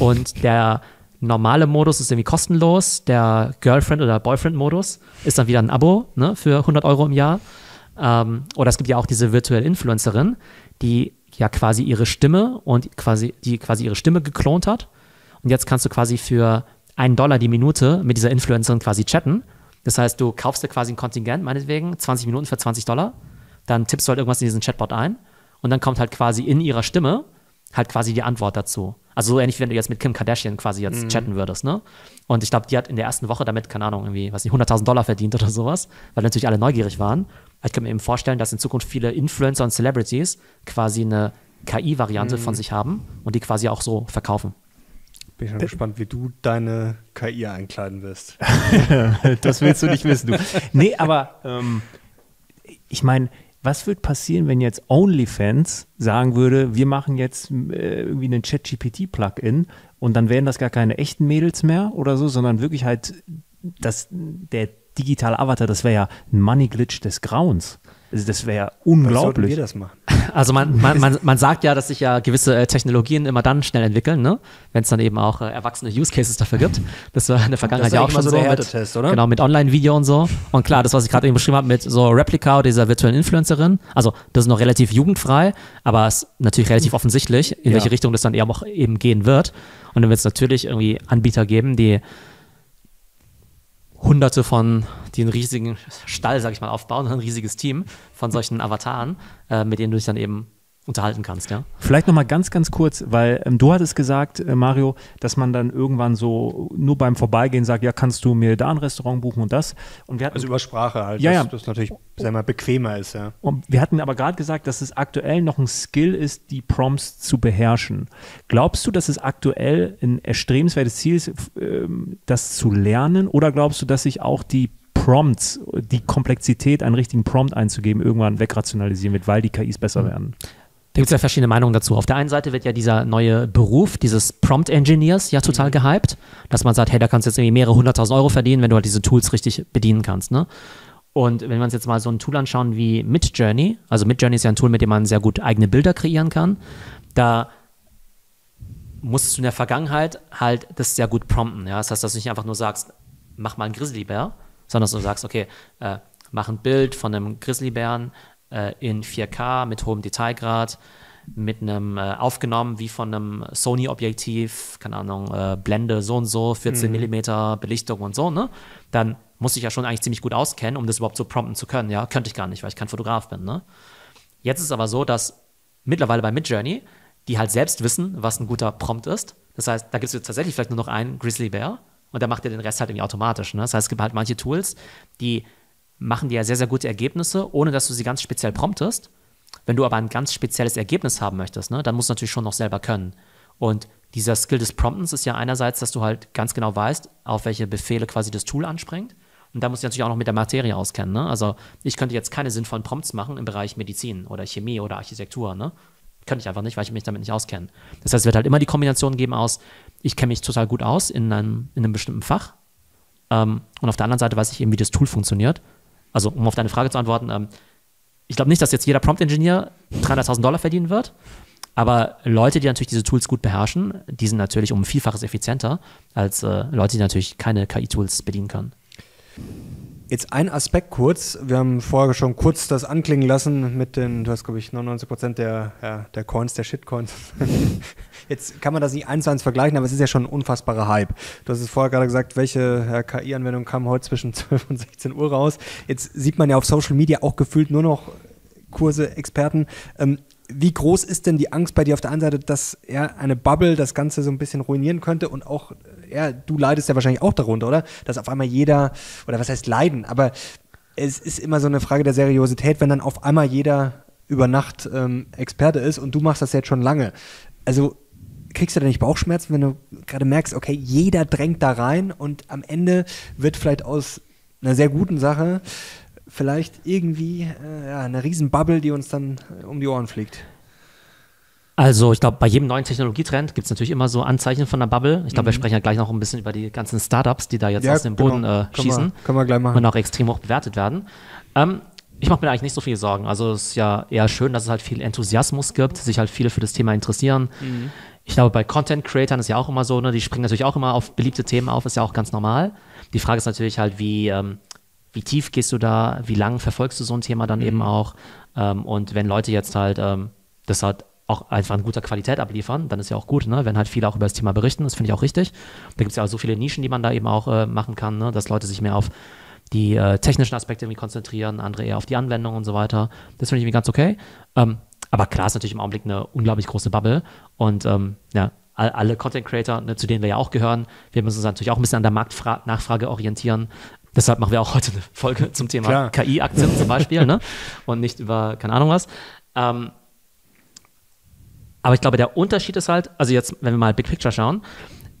S3: Und der normale Modus ist irgendwie kostenlos. Der Girlfriend- oder Boyfriend-Modus ist dann wieder ein Abo ne, für 100 Euro im Jahr. Ähm, oder es gibt ja auch diese virtuelle Influencerin, die ja quasi ihre Stimme und quasi, die quasi ihre Stimme geklont hat. Und jetzt kannst du quasi für einen Dollar die Minute mit dieser Influencerin quasi chatten. Das heißt, du kaufst dir quasi ein Kontingent, meinetwegen, 20 Minuten für 20 Dollar. Dann tippst du halt irgendwas in diesen Chatbot ein. Und dann kommt halt quasi in ihrer Stimme halt quasi die Antwort dazu. Also so ähnlich, wie wenn du jetzt mit Kim Kardashian quasi jetzt chatten würdest, ne? Und ich glaube, die hat in der ersten Woche damit, keine Ahnung, irgendwie, was nicht, 100.000 Dollar verdient oder sowas, weil natürlich alle neugierig waren. Ich kann mir eben vorstellen, dass in Zukunft viele Influencer und Celebrities quasi eine KI-Variante von sich haben und die quasi auch so verkaufen.
S1: Bin schon gespannt, wie du deine KI einkleiden wirst.
S2: Das willst du nicht wissen, du. Nee, aber ähm, ich meine, was wird passieren, wenn jetzt OnlyFans sagen würde, wir machen jetzt äh, irgendwie einen Chat-GPT-Plugin und dann wären das gar keine echten Mädels mehr oder so, sondern wirklich halt das, der digitale Avatar, das wäre ja ein Money-Glitch des Grauens. Also das wäre ja
S1: Was sollten wir
S2: unglaublich.
S1: das machen?
S3: Also man, man, man, man sagt ja, dass sich ja gewisse äh, Technologien immer dann schnell entwickeln, ne? wenn es dann eben auch äh, erwachsene Use Cases dafür gibt. Das war in der Vergangenheit ja auch schon so.
S1: so
S3: mit,
S1: oder?
S3: Genau, mit Online-Video und so. Und klar, das, was ich gerade eben beschrieben habe mit so Replica oder dieser virtuellen Influencerin, also das ist noch relativ jugendfrei, aber es ist natürlich relativ offensichtlich, in
S1: Ja.
S3: welche Richtung das dann eher auch eben gehen wird. Und dann wird es natürlich irgendwie Anbieter geben, die hunderte von, die einen riesigen Stall, sag ich mal, aufbauen, ein riesiges Team von solchen Avataren, äh, mit denen du dich dann eben unterhalten kannst, ja.
S2: Vielleicht noch mal ganz, ganz kurz, weil ähm, du hattest gesagt, äh, Mario, dass man dann irgendwann so nur beim Vorbeigehen sagt, ja, kannst du mir da ein Restaurant buchen und das. Und wir hatten,
S1: Also über Sprache halt,
S2: Ja,
S1: dass
S2: ja.
S1: das natürlich sag mal, bequemer ist, ja.
S2: und wir hatten aber gerade gesagt, dass es aktuell noch ein Skill ist, die Prompts zu beherrschen. Glaubst du, dass es aktuell ein erstrebenswertes Ziel ist, ähm, das zu lernen? Oder glaubst du, dass sich auch die Prompts, die Komplexität, einen richtigen Prompt einzugeben, irgendwann wegrationalisieren wird, weil die KIs besser werden.
S3: Da gibt es ja verschiedene Meinungen dazu. Auf der einen Seite wird ja dieser neue Beruf dieses Prompt Engineers ja total gehypt, dass man sagt, hey, da kannst du jetzt irgendwie mehrere hunderttausend Euro verdienen, wenn du halt diese Tools richtig bedienen kannst. Ne? Und wenn wir uns jetzt mal so ein Tool anschauen wie Midjourney, also Midjourney ist ja ein Tool, mit dem man sehr gut eigene Bilder kreieren kann, da musstest du in der Vergangenheit halt das sehr gut prompten. Ja? Das heißt, dass du nicht einfach nur sagst, mach mal einen Grizzlybär, sondern dass du sagst, okay, äh, mach ein Bild von einem Grizzlybären äh, in 4K mit hohem Detailgrad, mit einem äh, aufgenommen wie von einem Sony-Objektiv, keine Ahnung, äh, Blende so und so, 14 mhm. mm Belichtung und so, ne? Dann muss ich ja schon eigentlich ziemlich gut auskennen, um das überhaupt so prompten zu können. Ja, könnte ich gar nicht, weil ich kein Fotograf bin, ne? Jetzt ist es aber so, dass mittlerweile bei Midjourney die halt selbst wissen, was ein guter Prompt ist. Das heißt, da gibt es tatsächlich vielleicht nur noch einen Grizzly Bear und der macht dir den Rest halt irgendwie automatisch. Ne? Das heißt, es gibt halt manche Tools, die machen dir ja sehr, sehr gute Ergebnisse, ohne dass du sie ganz speziell promptest. Wenn du aber ein ganz spezielles Ergebnis haben möchtest, ne, dann musst du natürlich schon noch selber können. Und dieser Skill des Promptens ist ja einerseits, dass du halt ganz genau weißt, auf welche Befehle quasi das Tool anspringt. Und da musst du natürlich auch noch mit der Materie auskennen. Ne? Also ich könnte jetzt keine sinnvollen Prompts machen im Bereich Medizin oder Chemie oder Architektur. Ne? Könnte ich einfach nicht, weil ich mich damit nicht auskenne. Das heißt, es wird halt immer die Kombination geben aus, ich kenne mich total gut aus in einem, in einem bestimmten Fach ähm, und auf der anderen Seite weiß ich eben, wie das Tool funktioniert. Also, um auf deine Frage zu antworten, ähm, ich glaube nicht, dass jetzt jeder Prompt-Engineer 300.000 Dollar verdienen wird, aber Leute, die natürlich diese Tools gut beherrschen, die sind natürlich um Vielfaches effizienter als äh, Leute, die natürlich keine KI-Tools bedienen können.
S1: Jetzt ein Aspekt kurz. Wir haben vorher schon kurz das anklingen lassen mit den, du hast glaube ich 99 Prozent der, ja, der Coins, der Shitcoins. Jetzt kann man das nicht eins zu eins vergleichen, aber es ist ja schon ein unfassbarer Hype. Du hast es vorher gerade gesagt, welche ja, KI-Anwendung kam heute zwischen 12 und 16 Uhr raus. Jetzt sieht man ja auf Social Media auch gefühlt nur noch Kurse, Experten. Ähm, wie groß ist denn die Angst bei dir auf der einen Seite, dass ja, eine Bubble das Ganze so ein bisschen ruinieren könnte und auch, ja, du leidest ja wahrscheinlich auch darunter, oder? Dass auf einmal jeder, oder was heißt leiden, aber es ist immer so eine Frage der Seriosität, wenn dann auf einmal jeder über Nacht ähm, Experte ist und du machst das jetzt schon lange. Also kriegst du da nicht Bauchschmerzen, wenn du gerade merkst, okay, jeder drängt da rein und am Ende wird vielleicht aus einer sehr guten Sache vielleicht irgendwie äh, ja, eine Riesenbubble, die uns dann äh, um die Ohren fliegt.
S3: Also ich glaube, bei jedem neuen Technologietrend gibt es natürlich immer so Anzeichen von einer Bubble. Ich glaube, mhm. wir sprechen ja gleich noch ein bisschen über die ganzen Startups, die da jetzt ja, aus dem Boden genau. äh, schießen können
S1: wir, können wir gleich machen.
S3: und auch extrem hoch bewertet werden. Ähm, ich mache mir eigentlich nicht so viel Sorgen. Also es ist ja eher schön, dass es halt viel Enthusiasmus gibt, sich halt viele für das Thema interessieren. Mhm. Ich glaube, bei Content Creatern ist ja auch immer so, ne, die springen natürlich auch immer auf beliebte Themen auf, ist ja auch ganz normal. Die Frage ist natürlich halt, wie, ähm, wie tief gehst du da, wie lang verfolgst du so ein Thema dann mhm. eben auch? Ähm, und wenn Leute jetzt halt ähm, das halt auch einfach in guter Qualität abliefern, dann ist ja auch gut, ne? wenn halt viele auch über das Thema berichten, das finde ich auch richtig. Da gibt es ja auch so viele Nischen, die man da eben auch äh, machen kann, ne? dass Leute sich mehr auf die äh, technischen Aspekte irgendwie konzentrieren, andere eher auf die Anwendung und so weiter. Das finde ich irgendwie ganz okay. Ähm, aber klar ist natürlich im Augenblick eine unglaublich große Bubble und ähm, ja, alle Content Creator, ne, zu denen wir ja auch gehören, wir müssen uns natürlich auch ein bisschen an der Marktnachfrage orientieren. Deshalb machen wir auch heute eine Folge zum Thema KI-Aktien zum Beispiel ne? und nicht über keine Ahnung was. Ähm, aber ich glaube, der Unterschied ist halt, also jetzt, wenn wir mal Big Picture schauen,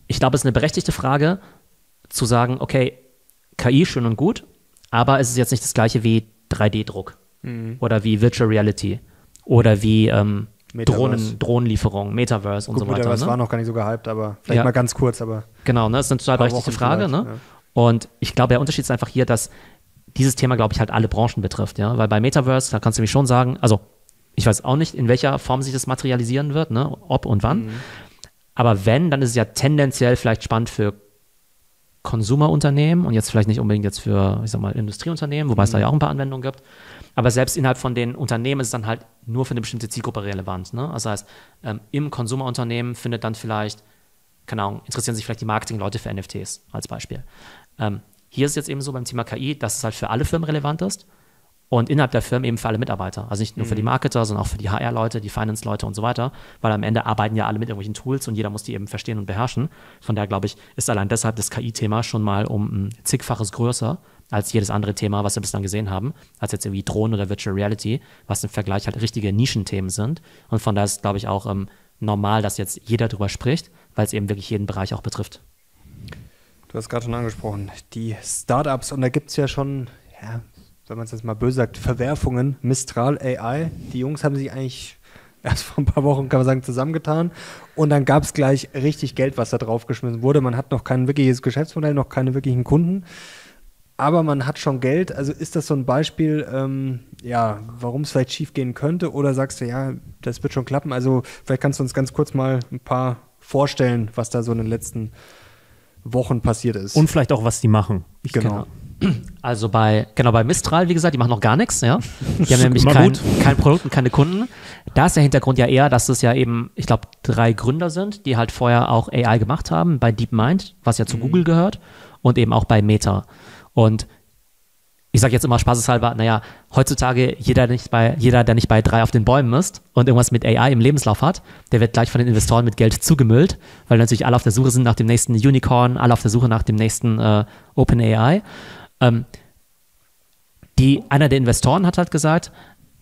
S3: ich glaube, es ist eine berechtigte Frage zu sagen, okay, KI schön und gut, aber es ist jetzt nicht das gleiche wie 3D-Druck mhm. oder wie Virtual Reality oder wie ähm, Drohnen, Drohnenlieferung, Metaverse und Gut, so weiter. Metaverse
S1: ne? war noch gar nicht so gehypt, aber vielleicht ja. mal ganz kurz, aber.
S3: Genau, ne? Das ist eine total berechtigte Frage, ne? Ja. Und ich glaube, der Unterschied ist einfach hier, dass dieses Thema, glaube ich, halt alle Branchen betrifft, ja. Weil bei Metaverse, da kannst du mich schon sagen, also ich weiß auch nicht, in welcher Form sich das materialisieren wird, ne? Ob und wann. Mhm. Aber wenn, dann ist es ja tendenziell vielleicht spannend für Konsumerunternehmen und jetzt vielleicht nicht unbedingt jetzt für, ich sag mal, Industrieunternehmen, wobei mhm. es da ja auch ein paar Anwendungen gibt. Aber selbst innerhalb von den Unternehmen ist es dann halt nur für eine bestimmte Zielgruppe relevant. Ne? Also heißt, ähm, im Konsumerunternehmen findet dann vielleicht, keine Ahnung, interessieren sich vielleicht die Marketingleute für NFTs als Beispiel. Ähm, hier ist es jetzt eben so beim Thema KI, dass es halt für alle Firmen relevant ist und innerhalb der Firmen eben für alle Mitarbeiter. Also nicht nur für die mhm. Marketer, sondern auch für die HR-Leute, die Finance-Leute und so weiter, weil am Ende arbeiten ja alle mit irgendwelchen Tools und jeder muss die eben verstehen und beherrschen. Von daher glaube ich, ist allein deshalb das KI-Thema schon mal um ein zigfaches größer als jedes andere Thema, was wir bislang gesehen haben, als jetzt irgendwie Drohnen oder Virtual Reality, was im Vergleich halt richtige Nischenthemen sind. Und von daher ist, glaube ich, auch ähm, normal, dass jetzt jeder drüber spricht, weil es eben wirklich jeden Bereich auch betrifft.
S1: Du hast gerade schon angesprochen, die Startups und da gibt es ja schon, ja, wenn man es jetzt mal böse sagt, Verwerfungen, Mistral AI. Die Jungs haben sich eigentlich erst vor ein paar Wochen, kann man sagen, zusammengetan. Und dann gab es gleich richtig Geld, was da draufgeschmissen wurde. Man hat noch kein wirkliches Geschäftsmodell, noch keine wirklichen Kunden. Aber man hat schon Geld. Also ist das so ein Beispiel, ähm, ja, warum es vielleicht schief gehen könnte? Oder sagst du, ja, das wird schon klappen? Also vielleicht kannst du uns ganz kurz mal ein paar vorstellen, was da so in den letzten Wochen passiert ist.
S2: Und vielleicht auch, was die machen.
S1: Ich genau.
S3: Also bei, genau, bei Mistral, wie gesagt, die machen noch gar nichts, ja. Die haben nämlich kein, kein Produkt und keine Kunden. Da ist der Hintergrund ja eher, dass es ja eben, ich glaube, drei Gründer sind, die halt vorher auch AI gemacht haben, bei DeepMind, was ja zu mhm. Google gehört, und eben auch bei Meta. Und ich sage jetzt immer spaßeshalber, naja, heutzutage jeder, der nicht bei, jeder, der nicht bei drei auf den Bäumen ist und irgendwas mit AI im Lebenslauf hat, der wird gleich von den Investoren mit Geld zugemüllt, weil natürlich alle auf der Suche sind nach dem nächsten Unicorn, alle auf der Suche nach dem nächsten äh, OpenAI. Ähm, die, einer der Investoren hat halt gesagt,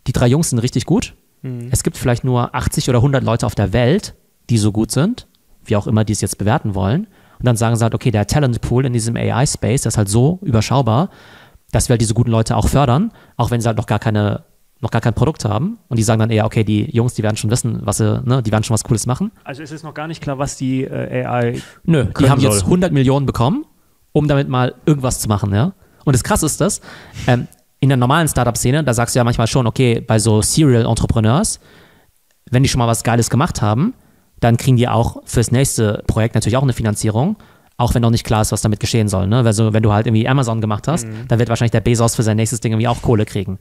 S3: die drei Jungs sind richtig gut. Mhm. Es gibt vielleicht nur 80 oder 100 Leute auf der Welt, die so gut sind, wie auch immer die es jetzt bewerten wollen. Und dann sagen sie halt, okay, der Talentpool in diesem AI-Space, ist halt so überschaubar, dass wir halt diese guten Leute auch fördern, auch wenn sie halt noch gar keine noch gar kein Produkt haben und die sagen dann eher, okay, die Jungs, die werden schon wissen, was sie, ne, die werden schon was Cooles machen.
S2: Also ist es noch gar nicht klar, was die äh, AI
S3: Nö, die haben soll. jetzt 100 Millionen bekommen, um damit mal irgendwas zu machen, ja. Und das Krasse ist das, ähm, in der normalen Startup-Szene, da sagst du ja manchmal schon, okay, bei so Serial-Entrepreneurs, wenn die schon mal was Geiles gemacht haben, dann kriegen die auch fürs nächste Projekt natürlich auch eine Finanzierung auch wenn noch nicht klar ist, was damit geschehen soll. Ne? Also, wenn du halt irgendwie Amazon gemacht hast, mhm. dann wird wahrscheinlich der Bezos für sein nächstes Ding irgendwie auch Kohle kriegen.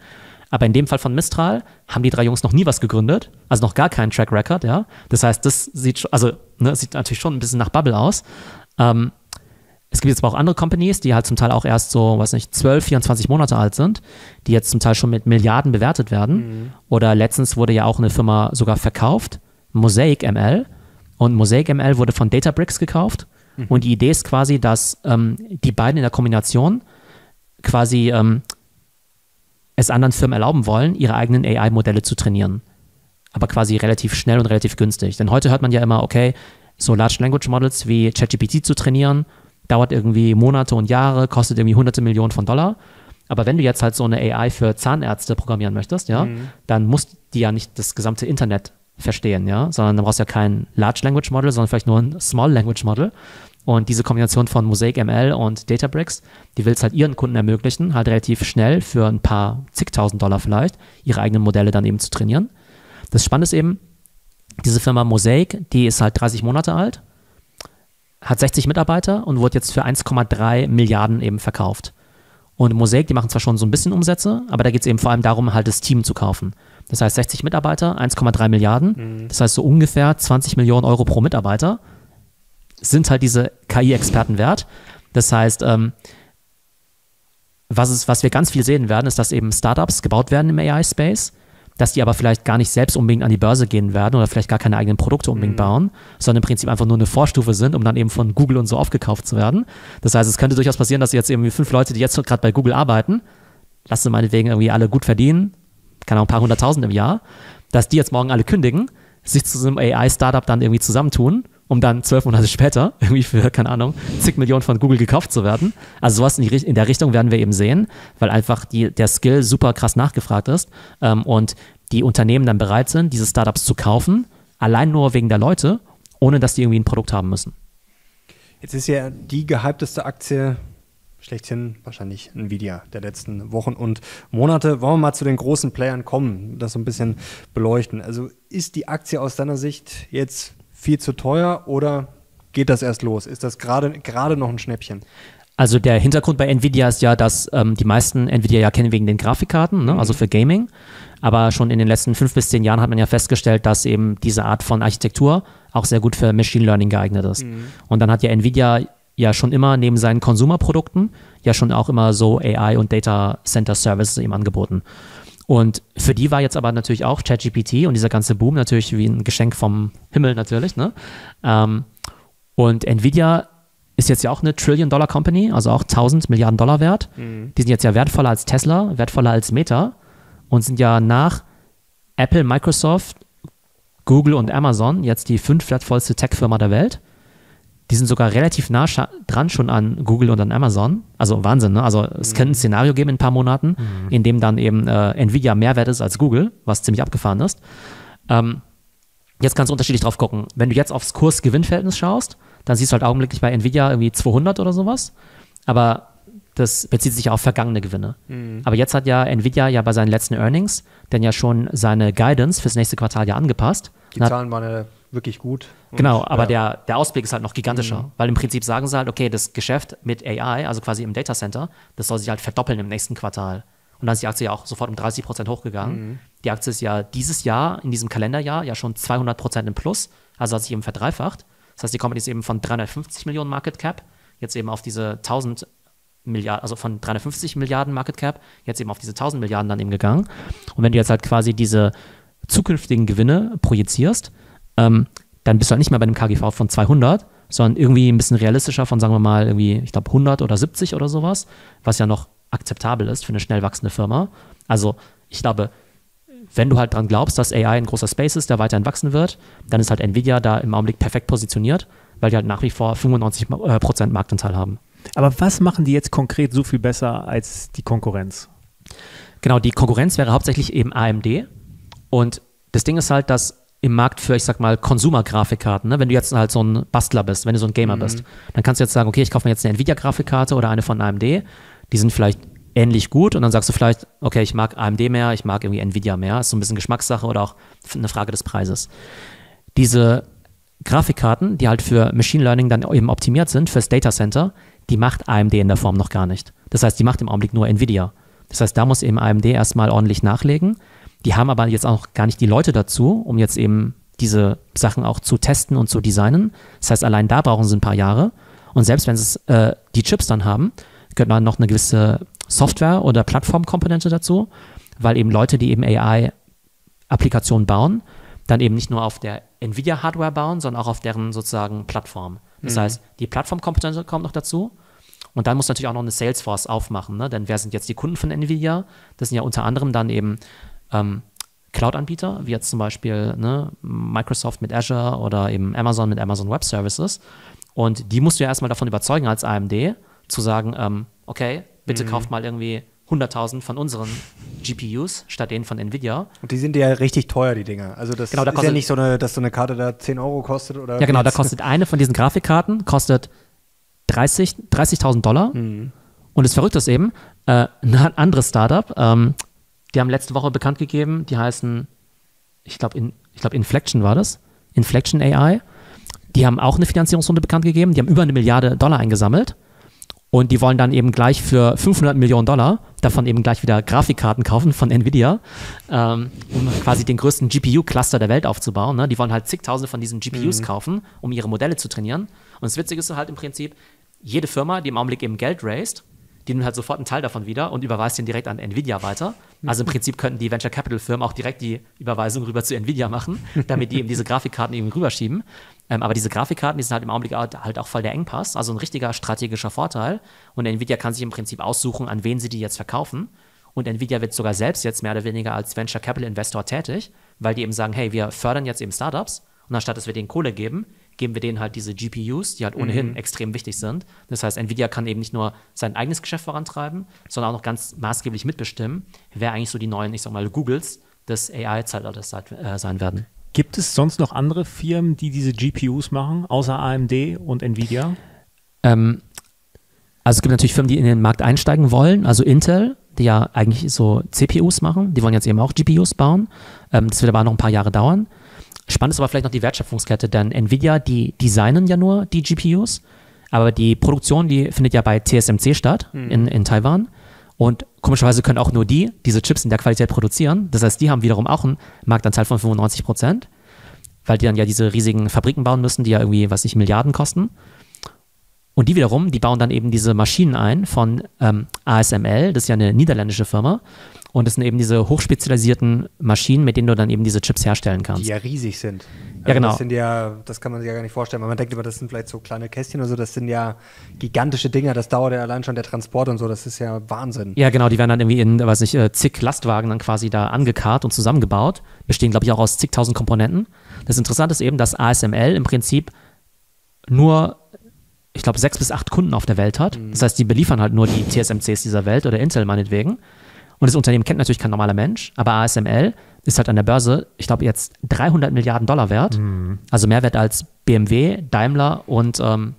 S3: Aber in dem Fall von Mistral haben die drei Jungs noch nie was gegründet, also noch gar keinen Track Record, ja. Das heißt, das sieht, also, ne, sieht natürlich schon ein bisschen nach Bubble aus. Ähm, es gibt jetzt aber auch andere Companies, die halt zum Teil auch erst so, weiß nicht, 12, 24 Monate alt sind, die jetzt zum Teil schon mit Milliarden bewertet werden. Mhm. Oder letztens wurde ja auch eine Firma sogar verkauft, Mosaic ML. Und Mosaic ML wurde von Databricks gekauft. Mhm. Und die Idee ist quasi, dass ähm, die beiden in der Kombination quasi ähm, es anderen Firmen erlauben wollen, ihre eigenen AI-Modelle zu trainieren. Aber quasi relativ schnell und relativ günstig. Denn heute hört man ja immer, okay, so Large Language Models wie ChatGPT zu trainieren, dauert irgendwie Monate und Jahre, kostet irgendwie hunderte Millionen von Dollar. Aber wenn du jetzt halt so eine AI für Zahnärzte programmieren möchtest, ja, mhm. dann muss die ja nicht das gesamte Internet verstehen, ja, sondern dann brauchst du ja kein Large Language Model, sondern vielleicht nur ein Small Language Model. Und diese Kombination von Mosaic ML und Databricks, die will es halt ihren Kunden ermöglichen, halt relativ schnell für ein paar zigtausend Dollar vielleicht, ihre eigenen Modelle dann eben zu trainieren. Das Spannende ist eben, diese Firma Mosaic, die ist halt 30 Monate alt, hat 60 Mitarbeiter und wurde jetzt für 1,3 Milliarden eben verkauft. Und Mosaic, die machen zwar schon so ein bisschen Umsätze, aber da geht es eben vor allem darum, halt das Team zu kaufen. Das heißt 60 Mitarbeiter, 1,3 Milliarden, mhm. das heißt so ungefähr 20 Millionen Euro pro Mitarbeiter sind halt diese KI-Experten wert. Das heißt, ähm, was, ist, was wir ganz viel sehen werden, ist, dass eben Startups gebaut werden im AI-Space, dass die aber vielleicht gar nicht selbst unbedingt an die Börse gehen werden oder vielleicht gar keine eigenen Produkte unbedingt mhm. bauen, sondern im Prinzip einfach nur eine Vorstufe sind, um dann eben von Google und so aufgekauft zu werden. Das heißt, es könnte durchaus passieren, dass jetzt irgendwie fünf Leute, die jetzt gerade bei Google arbeiten, lassen sie meinetwegen irgendwie alle gut verdienen, kann auch ein paar hunderttausend im Jahr, dass die jetzt morgen alle kündigen, sich zu so einem AI-Startup dann irgendwie zusammentun um dann zwölf Monate später irgendwie für, keine Ahnung, zig Millionen von Google gekauft zu werden. Also sowas in, die, in der Richtung werden wir eben sehen, weil einfach die, der Skill super krass nachgefragt ist ähm, und die Unternehmen dann bereit sind, diese Startups zu kaufen, allein nur wegen der Leute, ohne dass die irgendwie ein Produkt haben müssen.
S1: Jetzt ist ja die gehypteste Aktie schlechthin wahrscheinlich Nvidia der letzten Wochen und Monate. Wollen wir mal zu den großen Playern kommen, das so ein bisschen beleuchten. Also ist die Aktie aus deiner Sicht jetzt viel zu teuer oder geht das erst los? Ist das gerade noch ein Schnäppchen?
S3: Also der Hintergrund bei Nvidia ist ja, dass ähm, die meisten Nvidia ja kennen wegen den Grafikkarten, ne? also für Gaming. Aber schon in den letzten fünf bis zehn Jahren hat man ja festgestellt, dass eben diese Art von Architektur auch sehr gut für Machine Learning geeignet ist. Mhm. Und dann hat ja Nvidia ja schon immer neben seinen Konsumerprodukten ja schon auch immer so AI und Data Center Services eben angeboten. Und für die war jetzt aber natürlich auch ChatGPT und dieser ganze Boom natürlich wie ein Geschenk vom Himmel natürlich. Ne? Ähm, und Nvidia ist jetzt ja auch eine Trillion-Dollar-Company, also auch 1000 Milliarden Dollar wert. Mhm. Die sind jetzt ja wertvoller als Tesla, wertvoller als Meta und sind ja nach Apple, Microsoft, Google und Amazon jetzt die fünf wertvollste Tech-Firma der Welt. Die sind sogar relativ nah dran schon an Google und an Amazon. Also Wahnsinn, ne? Also es könnte ein Szenario geben in ein paar Monaten, in dem dann eben äh, Nvidia mehr wert ist als Google, was ziemlich abgefahren ist. Ähm, jetzt kannst du unterschiedlich drauf gucken. Wenn du jetzt aufs Kurs-Gewinn-Verhältnis schaust, dann siehst du halt augenblicklich bei Nvidia irgendwie 200 oder sowas. Aber das bezieht sich ja auf vergangene Gewinne. Aber jetzt hat ja Nvidia ja bei seinen letzten Earnings dann ja schon seine Guidance fürs nächste Quartal ja angepasst.
S1: Die Zahlen waren ja wirklich gut.
S3: Genau, aber
S1: ja.
S3: der, der Ausblick ist halt noch gigantischer, weil im Prinzip sagen sie halt, okay, das Geschäft mit AI, also quasi im Data Center, das soll sich halt verdoppeln im nächsten Quartal. Und dann ist die Aktie ja auch sofort um 30 Prozent hochgegangen. Die Aktie ist ja dieses Jahr, in diesem Kalenderjahr, ja schon 200 Prozent im Plus, also hat sich eben verdreifacht. Das heißt, die Company ist eben von 350 Millionen Market Cap jetzt eben auf diese 1000 Milliarden, also von 350 Milliarden Market Cap jetzt eben auf diese 1000 Milliarden dann eben gegangen. Und wenn du jetzt halt quasi diese zukünftigen Gewinne projizierst, ähm, dann bist du halt nicht mehr bei einem KGV von 200, sondern irgendwie ein bisschen realistischer von, sagen wir mal, irgendwie, ich glaube, 100 oder 70 oder sowas, was ja noch akzeptabel ist für eine schnell wachsende Firma. Also ich glaube, wenn du halt dran glaubst, dass AI ein großer Space ist, der weiterhin wachsen wird, dann ist halt Nvidia da im Augenblick perfekt positioniert, weil die halt nach wie vor 95 äh, Prozent Marktanteil haben.
S2: Aber was machen die jetzt konkret so viel besser als die Konkurrenz?
S3: Genau, die Konkurrenz wäre hauptsächlich eben AMD. Und das Ding ist halt, dass im Markt für, ich sag mal, Consumer-Grafikkarten, ne? wenn du jetzt halt so ein Bastler bist, wenn du so ein Gamer bist, dann kannst du jetzt sagen, okay, ich kaufe mir jetzt eine Nvidia-Grafikkarte oder eine von AMD. Die sind vielleicht ähnlich gut und dann sagst du vielleicht, okay, ich mag AMD mehr, ich mag irgendwie Nvidia mehr. Ist so ein bisschen Geschmackssache oder auch eine Frage des Preises. Diese Grafikkarten, die halt für Machine Learning dann eben optimiert sind, fürs Data Center, die macht AMD in der Form noch gar nicht. Das heißt, die macht im Augenblick nur Nvidia. Das heißt, da muss eben AMD erstmal ordentlich nachlegen. Die haben aber jetzt auch gar nicht die Leute dazu, um jetzt eben diese Sachen auch zu testen und zu designen. Das heißt, allein da brauchen sie ein paar Jahre. Und selbst wenn sie äh, die Chips dann haben, gehört dann noch eine gewisse Software- oder Plattformkomponente dazu, weil eben Leute, die eben AI-Applikationen bauen, dann eben nicht nur auf der Nvidia-Hardware bauen, sondern auch auf deren sozusagen Plattform. Das heißt, die Plattformkomponente kommt noch dazu. Und dann muss natürlich auch noch eine Salesforce aufmachen, ne? denn wer sind jetzt die Kunden von Nvidia? Das sind ja unter anderem dann eben ähm, Cloud-Anbieter, wie jetzt zum Beispiel ne, Microsoft mit Azure oder eben Amazon mit Amazon Web Services. Und die musst du ja erstmal davon überzeugen als AMD, zu sagen, ähm, okay, bitte kauft mal irgendwie 100.000 von unseren GPUs statt denen von Nvidia.
S1: Und die sind ja richtig teuer, die Dinger. Also das
S3: Genau, da
S1: ist ja
S3: kostet-
S1: nicht so eine, dass so eine Karte da 10 Euro kostet oder.
S3: Ja, genau, da kostet eine von diesen Grafikkarten kostet 30 30.000 Dollar. Und das Verrückte ist eben, äh, ein anderes Startup, ähm, die haben letzte Woche bekannt gegeben, die heißen, ich glaube, glaub, Inflection war das, Inflection AI. Die haben auch eine Finanzierungsrunde bekannt gegeben, die haben über eine Milliarde Dollar eingesammelt. Und die wollen dann eben gleich für 500 Millionen Dollar davon eben gleich wieder Grafikkarten kaufen von Nvidia, ähm, um quasi den größten GPU-Cluster der Welt aufzubauen. Ne? Die wollen halt zigtausende von diesen GPUs kaufen, um ihre Modelle zu trainieren. Und das Witzige ist halt im Prinzip, jede Firma, die im Augenblick eben Geld raised, die nimmt halt sofort einen Teil davon wieder und überweist den direkt an Nvidia weiter. Also im Prinzip könnten die Venture Capital Firmen auch direkt die Überweisung rüber zu Nvidia machen, damit die eben diese Grafikkarten eben rüberschieben. Ähm, aber diese Grafikkarten, die sind halt im Augenblick halt halt auch voll der Engpass, also ein richtiger strategischer Vorteil. Und Nvidia kann sich im Prinzip aussuchen, an wen sie die jetzt verkaufen. Und Nvidia wird sogar selbst jetzt mehr oder weniger als Venture Capital Investor tätig, weil die eben sagen, hey, wir fördern jetzt eben Startups und anstatt dass wir denen Kohle geben, geben wir denen halt diese GPUs, die halt ohnehin extrem wichtig sind. Das heißt, Nvidia kann eben nicht nur sein eigenes Geschäft vorantreiben, sondern auch noch ganz maßgeblich mitbestimmen, wer eigentlich so die neuen, ich sag mal, Googles des AI-Zeitalters sein- äh, sein werden.
S2: Gibt es sonst noch andere Firmen, die diese GPUs machen, außer AMD und Nvidia?
S3: Ähm, also es gibt natürlich Firmen, die in den Markt einsteigen wollen, also Intel, die ja eigentlich so CPUs machen, die wollen jetzt eben auch GPUs bauen. Ähm, das wird aber noch ein paar Jahre dauern. Spannend ist aber vielleicht noch die Wertschöpfungskette, denn Nvidia, die designen ja nur die GPUs, aber die Produktion, die findet ja bei TSMC statt in, in Taiwan. Und komischerweise können auch nur die diese Chips in der Qualität produzieren. Das heißt, die haben wiederum auch einen Marktanteil von 95 Prozent, weil die dann ja diese riesigen Fabriken bauen müssen, die ja irgendwie, was nicht, Milliarden kosten. Und die wiederum, die bauen dann eben diese Maschinen ein von ähm, ASML, das ist ja eine niederländische Firma. Und das sind eben diese hochspezialisierten Maschinen, mit denen du dann eben diese Chips herstellen kannst.
S1: Die ja riesig sind.
S3: Ja, genau.
S1: Das sind ja, das kann man sich ja gar nicht vorstellen, weil man denkt immer, das sind vielleicht so kleine Kästchen oder so, das sind ja gigantische Dinger, das dauert ja allein schon der Transport und so, das ist ja Wahnsinn.
S3: Ja, genau, die werden dann irgendwie in, weiß nicht, äh, zig Lastwagen dann quasi da angekarrt und zusammengebaut. Bestehen, glaube ich, auch aus zigtausend Komponenten. Das Interessante ist eben, dass ASML im Prinzip nur ich glaube, sechs bis acht Kunden auf der Welt hat. Das heißt, die beliefern halt nur die TSMCs dieser Welt oder Intel meinetwegen. Und das Unternehmen kennt natürlich kein normaler Mensch, aber ASML ist halt an der Börse, ich glaube, jetzt 300 Milliarden Dollar wert. Also mehr wert als BMW, Daimler und, ähm,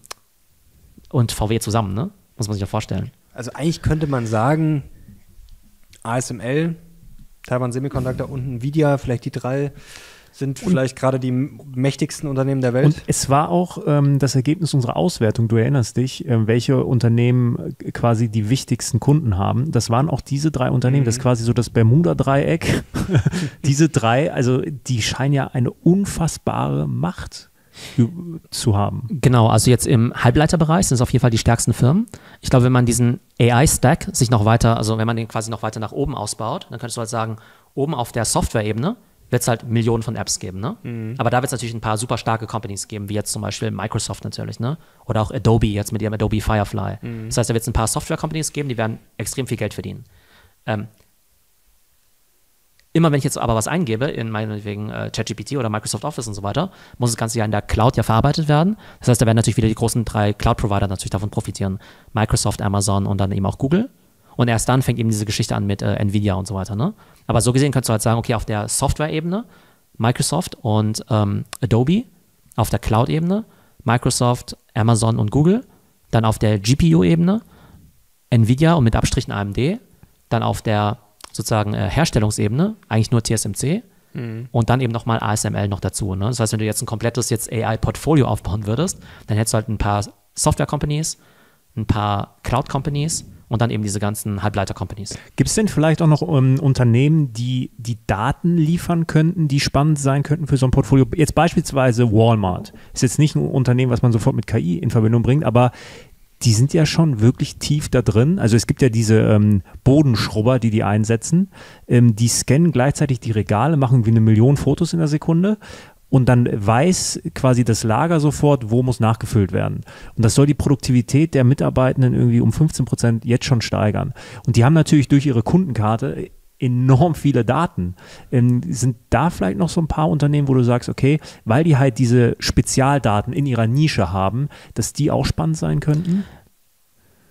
S3: und VW zusammen, ne? Muss man sich ja vorstellen.
S1: Also eigentlich könnte man sagen, ASML, Taiwan Semiconductor und Nvidia, vielleicht die drei sind vielleicht gerade die mächtigsten Unternehmen der Welt.
S2: Und es war auch ähm, das Ergebnis unserer Auswertung, du erinnerst dich, äh, welche Unternehmen quasi die wichtigsten Kunden haben. Das waren auch diese drei Unternehmen, das ist quasi so das Bermuda-Dreieck. diese drei, also die scheinen ja eine unfassbare Macht zu haben.
S3: Genau, also jetzt im Halbleiterbereich sind es auf jeden Fall die stärksten Firmen. Ich glaube, wenn man diesen AI-Stack sich noch weiter, also wenn man den quasi noch weiter nach oben ausbaut, dann könntest du halt sagen, oben auf der Software-Ebene wird es halt Millionen von Apps geben, ne? Aber da wird es natürlich ein paar super starke Companies geben, wie jetzt zum Beispiel Microsoft natürlich, ne? Oder auch Adobe jetzt mit ihrem Adobe Firefly. Das heißt, da wird es ein paar Software-Companies geben, die werden extrem viel Geld verdienen. Ähm, immer wenn ich jetzt aber was eingebe, in meinetwegen äh, ChatGPT oder Microsoft Office und so weiter, muss das Ganze ja in der Cloud ja verarbeitet werden. Das heißt, da werden natürlich wieder die großen drei Cloud-Provider natürlich davon profitieren. Microsoft, Amazon und dann eben auch Google. Und erst dann fängt eben diese Geschichte an mit äh, Nvidia und so weiter. Ne? Aber so gesehen könntest du halt sagen, okay, auf der Software-Ebene Microsoft und ähm, Adobe, auf der Cloud-Ebene Microsoft, Amazon und Google, dann auf der GPU-Ebene Nvidia und mit Abstrichen AMD, dann auf der sozusagen äh, Herstellungsebene eigentlich nur TSMC und dann eben nochmal ASML noch dazu. Ne? Das heißt, wenn du jetzt ein komplettes jetzt AI-Portfolio aufbauen würdest, dann hättest du halt ein paar Software-Companies, ein paar Cloud-Companies und dann eben diese ganzen Halbleiter-Companies.
S2: Gibt es denn vielleicht auch noch ähm, Unternehmen, die die Daten liefern könnten, die spannend sein könnten für so ein Portfolio? Jetzt beispielsweise Walmart. Ist jetzt nicht ein Unternehmen, was man sofort mit KI in Verbindung bringt, aber die sind ja schon wirklich tief da drin. Also es gibt ja diese ähm, Bodenschrubber, die die einsetzen. Ähm, die scannen gleichzeitig die Regale, machen wie eine Million Fotos in der Sekunde und dann weiß quasi das Lager sofort, wo muss nachgefüllt werden. Und das soll die Produktivität der Mitarbeitenden irgendwie um 15 Prozent jetzt schon steigern. Und die haben natürlich durch ihre Kundenkarte enorm viele Daten. Ähm, sind da vielleicht noch so ein paar Unternehmen, wo du sagst, okay, weil die halt diese Spezialdaten in ihrer Nische haben, dass die auch spannend sein könnten?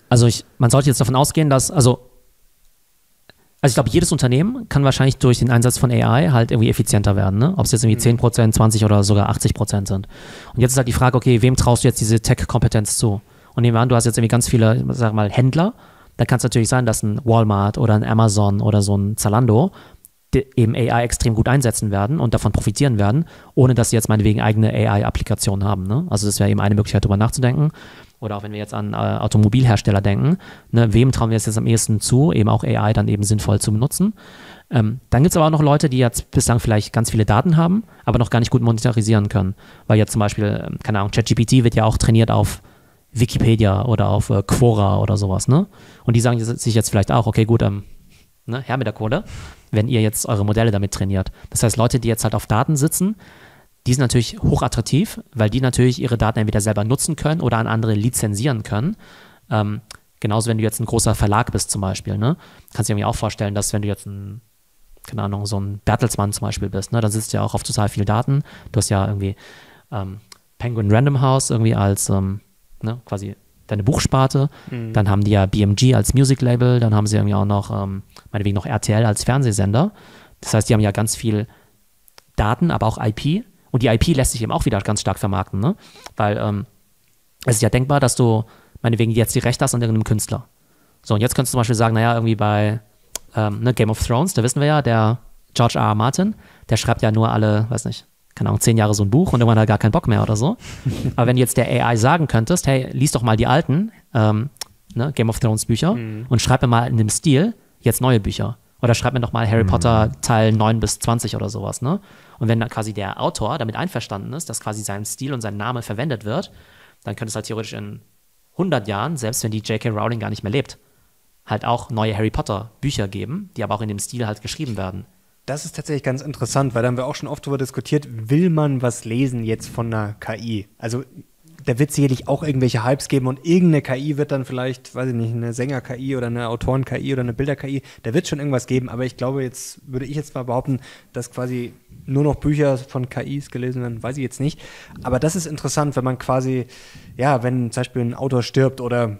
S3: Also ich, man sollte jetzt davon ausgehen, dass, also, also ich glaube, jedes Unternehmen kann wahrscheinlich durch den Einsatz von AI halt irgendwie effizienter werden, ne? Ob es jetzt irgendwie 10%, 20 oder sogar 80% sind. Und jetzt ist halt die Frage, okay, wem traust du jetzt diese Tech-Kompetenz zu? Und nehmen wir an, du hast jetzt irgendwie ganz viele, sag mal, Händler, dann kann es natürlich sein, dass ein Walmart oder ein Amazon oder so ein Zalando eben AI extrem gut einsetzen werden und davon profitieren werden, ohne dass sie jetzt meinetwegen eigene AI-Applikationen haben. Ne? Also das wäre eben eine Möglichkeit, darüber nachzudenken. Oder auch wenn wir jetzt an äh, Automobilhersteller denken, ne, wem trauen wir es jetzt am ehesten zu, eben auch AI dann eben sinnvoll zu benutzen. Ähm, dann gibt es aber auch noch Leute, die jetzt bislang vielleicht ganz viele Daten haben, aber noch gar nicht gut monetarisieren können. Weil jetzt zum Beispiel, ähm, keine Ahnung, ChatGPT wird ja auch trainiert auf Wikipedia oder auf äh, Quora oder sowas, ne? Und die sagen sich jetzt vielleicht auch, okay, gut, ähm, ne, her mit der Kohle, wenn ihr jetzt eure Modelle damit trainiert. Das heißt, Leute, die jetzt halt auf Daten sitzen, die sind natürlich hochattraktiv, weil die natürlich ihre Daten entweder selber nutzen können oder an andere lizenzieren können. Ähm, genauso, wenn du jetzt ein großer Verlag bist zum Beispiel, ne? Kannst du dir auch vorstellen, dass wenn du jetzt ein, keine Ahnung, so ein Bertelsmann zum Beispiel bist, ne? Dann sitzt du ja auch auf total viel Daten. Du hast ja irgendwie ähm, Penguin Random House irgendwie als ähm, ne, quasi deine Buchsparte. Dann haben die ja BMG als Music Label, dann haben sie irgendwie auch noch, ähm, meinetwegen noch RTL als Fernsehsender. Das heißt, die haben ja ganz viel Daten, aber auch IP. Und die IP lässt sich eben auch wieder ganz stark vermarkten, ne? Weil ähm, es ist ja denkbar, dass du meinetwegen jetzt die Rechte hast an irgendeinem Künstler. So, und jetzt könntest du zum Beispiel sagen, naja, irgendwie bei ähm, ne, Game of Thrones, da wissen wir ja, der George R. R. Martin, der schreibt ja nur alle, weiß nicht, keine Ahnung, zehn Jahre so ein Buch und irgendwann hat er gar keinen Bock mehr oder so. Aber wenn du jetzt der AI sagen könntest, hey, lies doch mal die alten ähm, ne, Game of Thrones Bücher und schreib mir mal in dem Stil jetzt neue Bücher. Oder schreib mir doch mal Harry Potter Teil 9 bis 20 oder sowas, ne? Und wenn dann quasi der Autor damit einverstanden ist, dass quasi sein Stil und sein Name verwendet wird, dann könnte es halt theoretisch in 100 Jahren, selbst wenn die J.K. Rowling gar nicht mehr lebt, halt auch neue Harry Potter Bücher geben, die aber auch in dem Stil halt geschrieben werden.
S1: Das ist tatsächlich ganz interessant, weil da haben wir auch schon oft darüber diskutiert, will man was lesen jetzt von einer KI? Also da wird sicherlich auch irgendwelche Hypes geben und irgendeine KI wird dann vielleicht, weiß ich nicht, eine Sänger-KI oder eine Autoren-KI oder eine Bilder-KI, da wird schon irgendwas geben, aber ich glaube, jetzt würde ich jetzt mal behaupten, dass quasi nur noch Bücher von KIs gelesen werden, weiß ich jetzt nicht. Aber das ist interessant, wenn man quasi, ja, wenn zum Beispiel ein Autor stirbt oder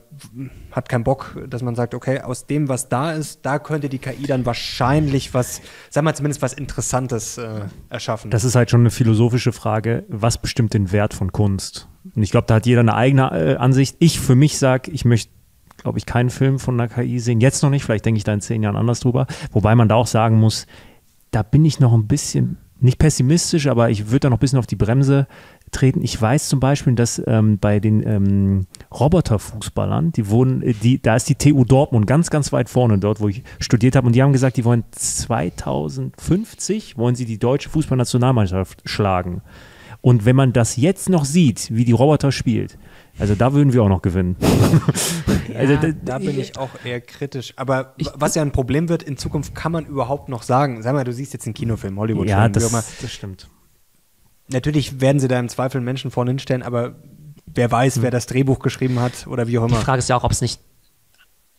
S1: hat keinen Bock, dass man sagt, okay, aus dem, was da ist, da könnte die KI dann wahrscheinlich was, sagen wir zumindest was Interessantes äh, erschaffen.
S2: Das ist halt schon eine philosophische Frage, was bestimmt den Wert von Kunst? Und ich glaube, da hat jeder eine eigene äh, Ansicht. Ich für mich sage, ich möchte glaube ich, keinen Film von einer KI sehen. Jetzt noch nicht, vielleicht denke ich da in zehn Jahren anders drüber. Wobei man da auch sagen muss, da bin ich noch ein bisschen nicht pessimistisch, aber ich würde da noch ein bisschen auf die Bremse treten. Ich weiß zum Beispiel, dass ähm, bei den ähm, Roboterfußballern, die wurden, äh, die, da ist die TU Dortmund ganz, ganz weit vorne dort, wo ich studiert habe, und die haben gesagt, die wollen 2050 wollen sie die deutsche Fußballnationalmannschaft schlagen. Und wenn man das jetzt noch sieht, wie die Roboter spielt, also da würden wir auch noch gewinnen.
S1: Ja, also, da, da, bin ich auch eher kritisch. Aber ich, was ja ein Problem wird, in Zukunft kann man überhaupt noch sagen, sag mal, du siehst jetzt einen Kinofilm, Hollywood-Film.
S2: Ja, das, das stimmt.
S1: Natürlich werden sie da im Zweifel Menschen vorne hinstellen, aber wer weiß, hm. wer das Drehbuch geschrieben hat oder wie auch immer.
S3: Die Frage ist ja auch, ob es nicht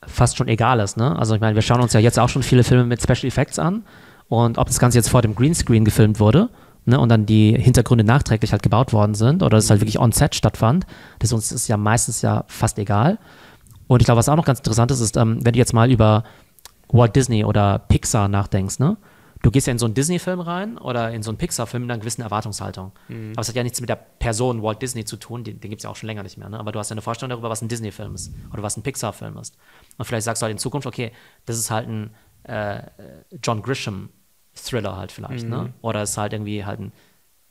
S3: fast schon egal ist. Ne? Also ich meine, wir schauen uns ja jetzt auch schon viele Filme mit Special Effects an und ob das Ganze jetzt vor dem Greenscreen gefilmt wurde ne, und dann die Hintergründe nachträglich halt gebaut worden sind oder es halt wirklich on-set stattfand, das uns ist ja meistens ja fast egal. Und ich glaube, was auch noch ganz interessant ist, ist, ähm, wenn du jetzt mal über Walt Disney oder Pixar nachdenkst, ne? Du gehst ja in so einen Disney-Film rein oder in so einen Pixar-Film mit einer gewissen Erwartungshaltung. Mhm. Aber es hat ja nichts mit der Person Walt Disney zu tun, den, den gibt es ja auch schon länger nicht mehr. Ne? Aber du hast ja eine Vorstellung darüber, was ein Disney-Film ist oder was ein Pixar-Film ist. Und vielleicht sagst du halt in Zukunft, okay, das ist halt ein äh, John Grisham Thriller halt vielleicht, ne? mhm. ne? Oder es ist halt irgendwie halt ein,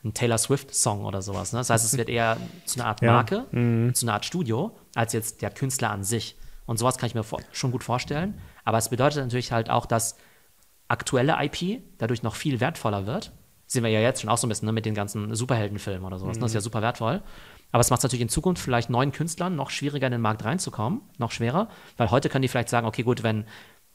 S3: ein Taylor Swift-Song oder sowas. Ne? Das heißt, es wird eher zu einer Art Marke, ja. mhm. zu einer Art Studio, als jetzt der Künstler an sich. Und sowas kann ich mir schon gut vorstellen. Aber es bedeutet natürlich halt auch, dass aktuelle IP dadurch noch viel wertvoller wird. Sehen wir ja jetzt schon auch so ein bisschen ne, mit den ganzen Superheldenfilmen oder sowas. Mhm. Das ist ja super wertvoll. Aber es macht es natürlich in Zukunft vielleicht neuen Künstlern noch schwieriger in den Markt reinzukommen, noch schwerer, weil heute können die vielleicht sagen, okay, gut, wenn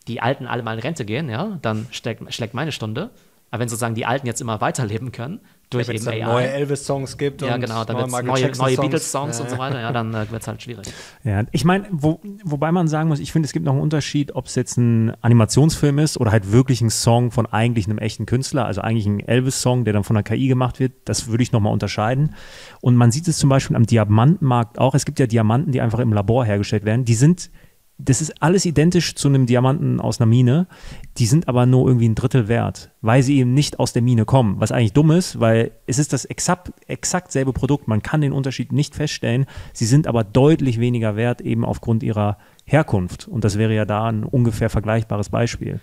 S3: die Alten alle mal in Rente gehen, ja, dann schlägt, schlägt meine Stunde. Aber wenn sozusagen die Alten jetzt immer weiterleben können, durch ja, eben
S1: AI. neue Elvis-Songs gibt
S3: ja, genau, dann neue, neue, neue Beatles-Songs ja. und so weiter, ja, dann äh, wird es halt schwierig.
S2: Ja, ich meine, wo, wobei man sagen muss, ich finde, es gibt noch einen Unterschied, ob es jetzt ein Animationsfilm ist oder halt wirklich ein Song von eigentlich einem echten Künstler, also eigentlich ein Elvis-Song, der dann von der KI gemacht wird, das würde ich nochmal unterscheiden. Und man sieht es zum Beispiel am Diamantenmarkt auch, es gibt ja Diamanten, die einfach im Labor hergestellt werden, die sind das ist alles identisch zu einem Diamanten aus einer Mine. Die sind aber nur irgendwie ein Drittel wert, weil sie eben nicht aus der Mine kommen. Was eigentlich dumm ist, weil es ist das exakt, exakt selbe Produkt. Man kann den Unterschied nicht feststellen. Sie sind aber deutlich weniger wert, eben aufgrund ihrer Herkunft. Und das wäre ja da ein ungefähr vergleichbares Beispiel.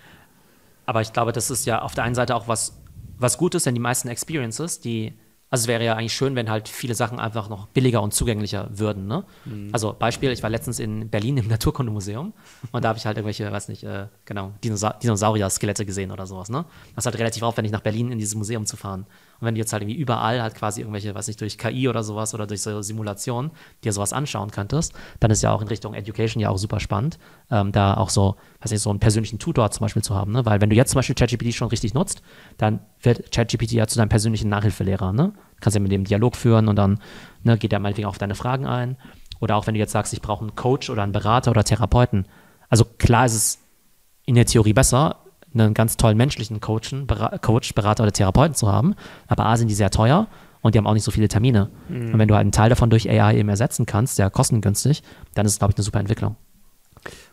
S3: Aber ich glaube, das ist ja auf der einen Seite auch was, was Gutes, denn die meisten Experiences, die also es wäre ja eigentlich schön, wenn halt viele Sachen einfach noch billiger und zugänglicher würden. Ne? Mhm. Also Beispiel, ich war letztens in Berlin im Naturkundemuseum und da habe ich halt irgendwelche, weiß nicht, äh, genau, Dinosa Dinosaurier-Skelette gesehen oder sowas. Ne? Das ist halt relativ aufwendig, nach Berlin in dieses Museum zu fahren. Und wenn du jetzt halt irgendwie überall halt quasi irgendwelche, weiß nicht, durch KI oder sowas oder durch so Simulationen dir sowas anschauen könntest, dann ist ja auch in Richtung Education ja auch super spannend, ähm, da auch so, weiß nicht, so einen persönlichen Tutor zum Beispiel zu haben. Ne? Weil wenn du jetzt zum Beispiel ChatGPT schon richtig nutzt, dann wird ChatGPT ja zu deinem persönlichen Nachhilfelehrer. Ne? Kannst ja mit dem Dialog führen und dann ne, geht er meinetwegen auf deine Fragen ein. Oder auch wenn du jetzt sagst, ich brauche einen Coach oder einen Berater oder Therapeuten. Also klar ist es in der Theorie besser, einen ganz tollen menschlichen Coachen, Coach, Berater oder Therapeuten zu haben. Aber A sind die sehr teuer und die haben auch nicht so viele Termine. Mhm. Und wenn du halt einen Teil davon durch AI eben ersetzen kannst, sehr kostengünstig, dann ist es, glaube ich, eine super Entwicklung.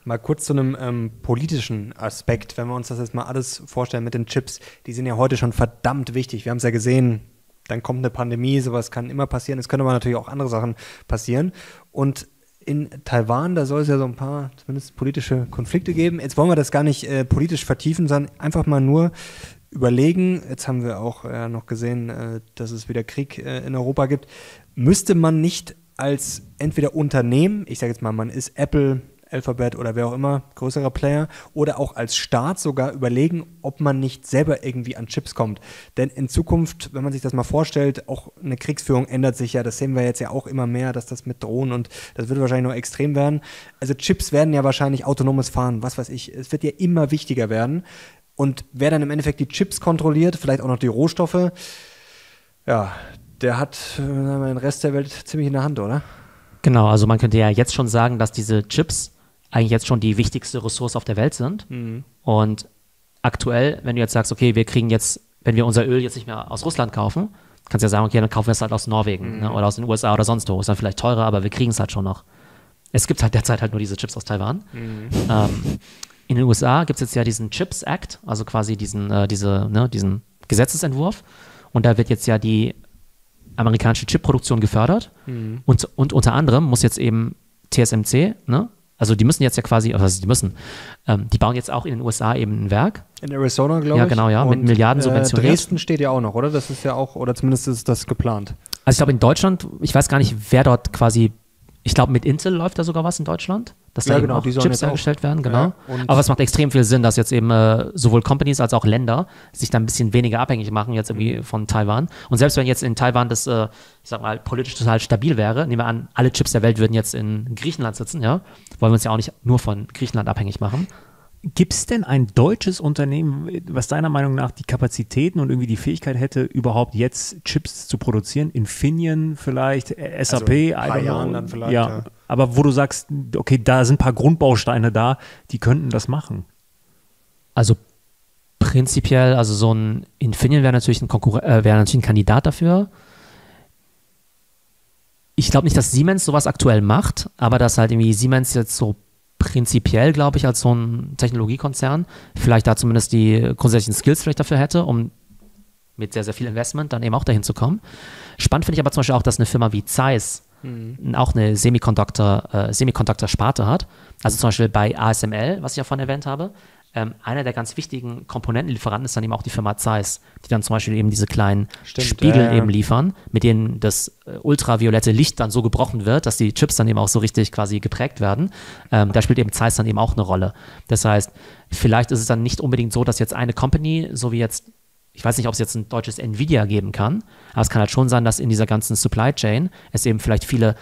S1: Mal kurz zu einem ähm, politischen Aspekt, wenn wir uns das jetzt mal alles vorstellen mit den Chips, die sind ja heute schon verdammt wichtig. Wir haben es ja gesehen, dann kommt eine Pandemie, sowas kann immer passieren. Es können aber natürlich auch andere Sachen passieren. Und in Taiwan, da soll es ja so ein paar zumindest politische Konflikte geben. Jetzt wollen wir das gar nicht äh, politisch vertiefen, sondern einfach mal nur überlegen. Jetzt haben wir auch äh, noch gesehen, äh, dass es wieder Krieg äh, in Europa gibt. Müsste man nicht als entweder Unternehmen, ich sage jetzt mal, man ist Apple, Alphabet oder wer auch immer, größerer Player, oder auch als Staat sogar überlegen, ob man nicht selber irgendwie an Chips kommt. Denn in Zukunft, wenn man sich das mal vorstellt, auch eine Kriegsführung ändert sich ja, das sehen wir jetzt ja auch immer mehr, dass das mit Drohnen und das wird wahrscheinlich noch extrem werden. Also Chips werden ja wahrscheinlich autonomes Fahren, was weiß ich, es wird ja immer wichtiger werden. Und wer dann im Endeffekt die Chips kontrolliert, vielleicht auch noch die Rohstoffe, ja, der hat äh, den Rest der Welt ziemlich in der Hand, oder?
S3: Genau, also man könnte ja jetzt schon sagen, dass diese Chips eigentlich jetzt schon die wichtigste Ressource auf der Welt sind.
S1: Mhm.
S3: Und aktuell, wenn du jetzt sagst, okay, wir kriegen jetzt, wenn wir unser Öl jetzt nicht mehr aus Russland kaufen, kannst du ja sagen, okay, dann kaufen wir es halt aus Norwegen ne, oder aus den USA oder sonst wo. Ist dann vielleicht teurer, aber wir kriegen es halt schon noch. Es gibt halt derzeit halt nur diese Chips aus Taiwan. Ähm, in den USA gibt es jetzt ja diesen Chips Act, also quasi diesen, äh, diese, ne, diesen Gesetzesentwurf. Und da wird jetzt ja die amerikanische Chipproduktion gefördert. Und, und unter anderem muss jetzt eben TSMC, ne? Also die müssen jetzt ja quasi, also die müssen, ähm, die bauen jetzt auch in den USA eben ein Werk.
S1: In Arizona, glaube ich.
S3: Ja, genau, ja, mit Milliarden subventioniert.
S1: Äh, Dresden steht ja auch noch, oder? Das ist ja auch, oder zumindest ist das geplant.
S3: Also ich glaube in Deutschland, ich weiß gar nicht, wer dort quasi, ich glaube mit Intel läuft da sogar was in Deutschland, dass da
S1: Ja,
S3: eben
S1: genau,
S3: auch Chips hergestellt werden, genau.
S1: Ja,
S3: Aber es macht extrem viel Sinn, dass jetzt eben äh, sowohl Companies als auch Länder sich da ein bisschen weniger abhängig machen jetzt
S1: Mhm.
S3: irgendwie von Taiwan. Und selbst wenn jetzt in Taiwan das, äh, ich sag mal, politisch total stabil wäre, nehmen wir an, alle Chips der Welt würden jetzt in Griechenland sitzen, ja, wollen wir uns ja auch nicht nur von Griechenland abhängig machen.
S2: Gibt es denn ein deutsches Unternehmen, was deiner Meinung nach die Kapazitäten und irgendwie die Fähigkeit hätte, überhaupt jetzt Chips zu produzieren? Infineon vielleicht, äh, SAP, I
S1: ein paar Jahren dann vielleicht,
S2: ja.
S1: ja.
S2: Aber wo du sagst, okay, da sind ein paar Grundbausteine da, die könnten das machen.
S3: Also prinzipiell, also so ein Infineon wäre natürlich ein Konkurrent, äh, wäre natürlich ein Kandidat dafür. Ich glaube nicht, dass Siemens sowas aktuell macht, aber dass halt irgendwie Siemens jetzt so prinzipiell, glaube ich, als so ein Technologiekonzern vielleicht da zumindest die grundsätzlichen Skills vielleicht dafür hätte, um mit sehr, sehr viel Investment dann eben auch dahin zu kommen. Spannend finde ich aber zum Beispiel auch, dass eine Firma wie Zeiss auch eine Semiconductor, äh, Semiconductor-Sparte hat. Also zum Beispiel bei ASML, was ich ja vorhin erwähnt habe, ähm, einer der ganz wichtigen Komponentenlieferanten ist dann eben auch die Firma Zeiss, die dann zum Beispiel eben diese kleinen
S1: Stimmt,
S3: Spiegel
S1: ja, ja.
S3: eben liefern, mit denen das äh, ultraviolette Licht dann so gebrochen wird, dass die Chips dann eben auch so richtig quasi geprägt werden. Ähm, da spielt eben Zeiss dann eben auch eine Rolle. Das heißt, vielleicht ist es dann nicht unbedingt so, dass jetzt eine Company, so wie jetzt ich weiß nicht, ob es jetzt ein deutsches Nvidia geben kann, aber es kann halt schon sein, dass in dieser ganzen Supply Chain es eben vielleicht viele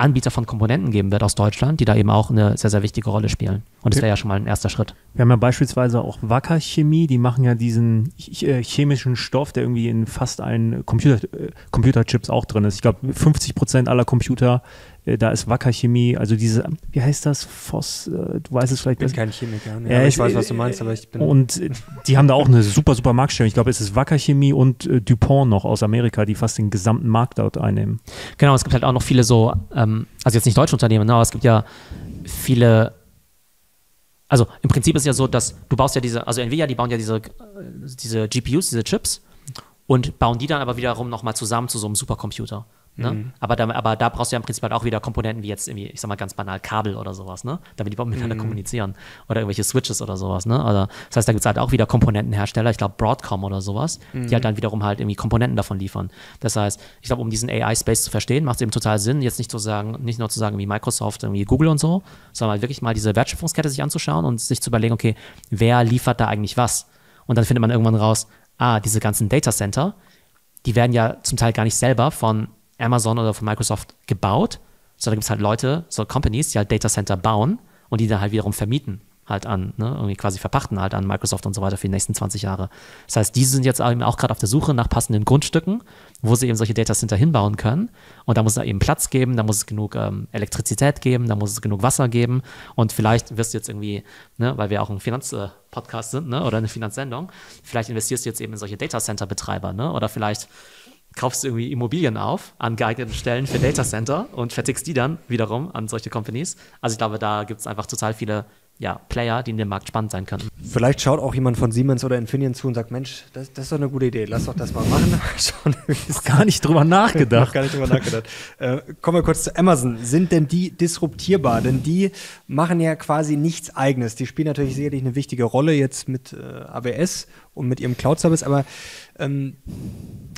S3: Anbieter von Komponenten geben wird aus Deutschland, die da eben auch eine sehr, sehr wichtige Rolle spielen. Und das wäre ja schon mal ein erster Schritt.
S2: Wir haben ja beispielsweise auch Wacker Chemie, die machen ja diesen äh, chemischen Stoff, der irgendwie in fast allen Computer, äh, Computerchips auch drin ist. Ich glaube, 50 Prozent aller Computer, da ist Wacker Chemie, also diese, wie heißt das? Phos, äh, du weißt es vielleicht
S1: Ich bin
S2: besser.
S1: kein Chemiker. Ne?
S2: Ja,
S1: ich weiß, was du meinst, aber ich bin.
S2: Und äh, die haben da auch eine super, super Marktstellung. Ich glaube, es ist Wacker Chemie und äh, DuPont noch aus Amerika, die fast den gesamten Markt dort einnehmen.
S3: Genau, es gibt halt auch noch viele so, ähm, also jetzt nicht deutsche Unternehmen, ne, aber es gibt ja viele, also im Prinzip ist es ja so, dass du baust ja diese, also Nvidia, die bauen ja diese, äh, diese GPUs, diese Chips und bauen die dann aber wiederum nochmal zusammen zu so einem Supercomputer. Ne? Aber, da, aber da brauchst du ja im Prinzip halt auch wieder Komponenten wie jetzt irgendwie, ich sag mal ganz banal, Kabel oder sowas, ne? Damit die überhaupt miteinander kommunizieren. Oder irgendwelche Switches oder sowas, ne? Oder, das heißt, da gibt es halt auch wieder Komponentenhersteller, ich glaube Broadcom oder sowas, die halt dann wiederum halt irgendwie Komponenten davon liefern. Das heißt, ich glaube, um diesen AI-Space zu verstehen, macht es eben total Sinn, jetzt nicht zu sagen, nicht nur zu sagen wie Microsoft, irgendwie Google und so, sondern halt wirklich mal diese Wertschöpfungskette sich anzuschauen und sich zu überlegen, okay, wer liefert da eigentlich was? Und dann findet man irgendwann raus, ah, diese ganzen Data Center, die werden ja zum Teil gar nicht selber von Amazon oder von Microsoft gebaut, sondern gibt es halt Leute, so Companies, die halt Data Center bauen und die dann halt wiederum vermieten halt an, ne, irgendwie quasi verpachten halt an Microsoft und so weiter für die nächsten 20 Jahre. Das heißt, die sind jetzt eben auch gerade auf der Suche nach passenden Grundstücken, wo sie eben solche Data Center hinbauen können. Und da muss es eben Platz geben, da muss es genug ähm, Elektrizität geben, da muss es genug Wasser geben. Und vielleicht wirst du jetzt irgendwie, ne, weil wir auch ein Finanzpodcast sind, ne, oder eine Finanzsendung, vielleicht investierst du jetzt eben in solche Data Center Betreiber, ne, oder vielleicht kaufst du irgendwie Immobilien auf an geeigneten Stellen für Data Center und vertickst die dann wiederum an solche Companies. Also ich glaube, da gibt es einfach total viele ja, Player, die in dem Markt spannend sein könnten.
S1: Vielleicht schaut auch jemand von Siemens oder Infineon zu und sagt, Mensch, das, das ist doch eine gute Idee, lass doch das mal machen. Wie es
S2: Gar nicht drüber
S1: Noch
S2: nachgedacht.
S1: gar nicht drüber nachgedacht. Äh, kommen wir kurz zu Amazon. Sind denn die disruptierbar? Denn die machen ja quasi nichts Eigenes. Die spielen natürlich sicherlich eine wichtige Rolle jetzt mit äh, AWS und mit ihrem Cloud-Service, aber ähm,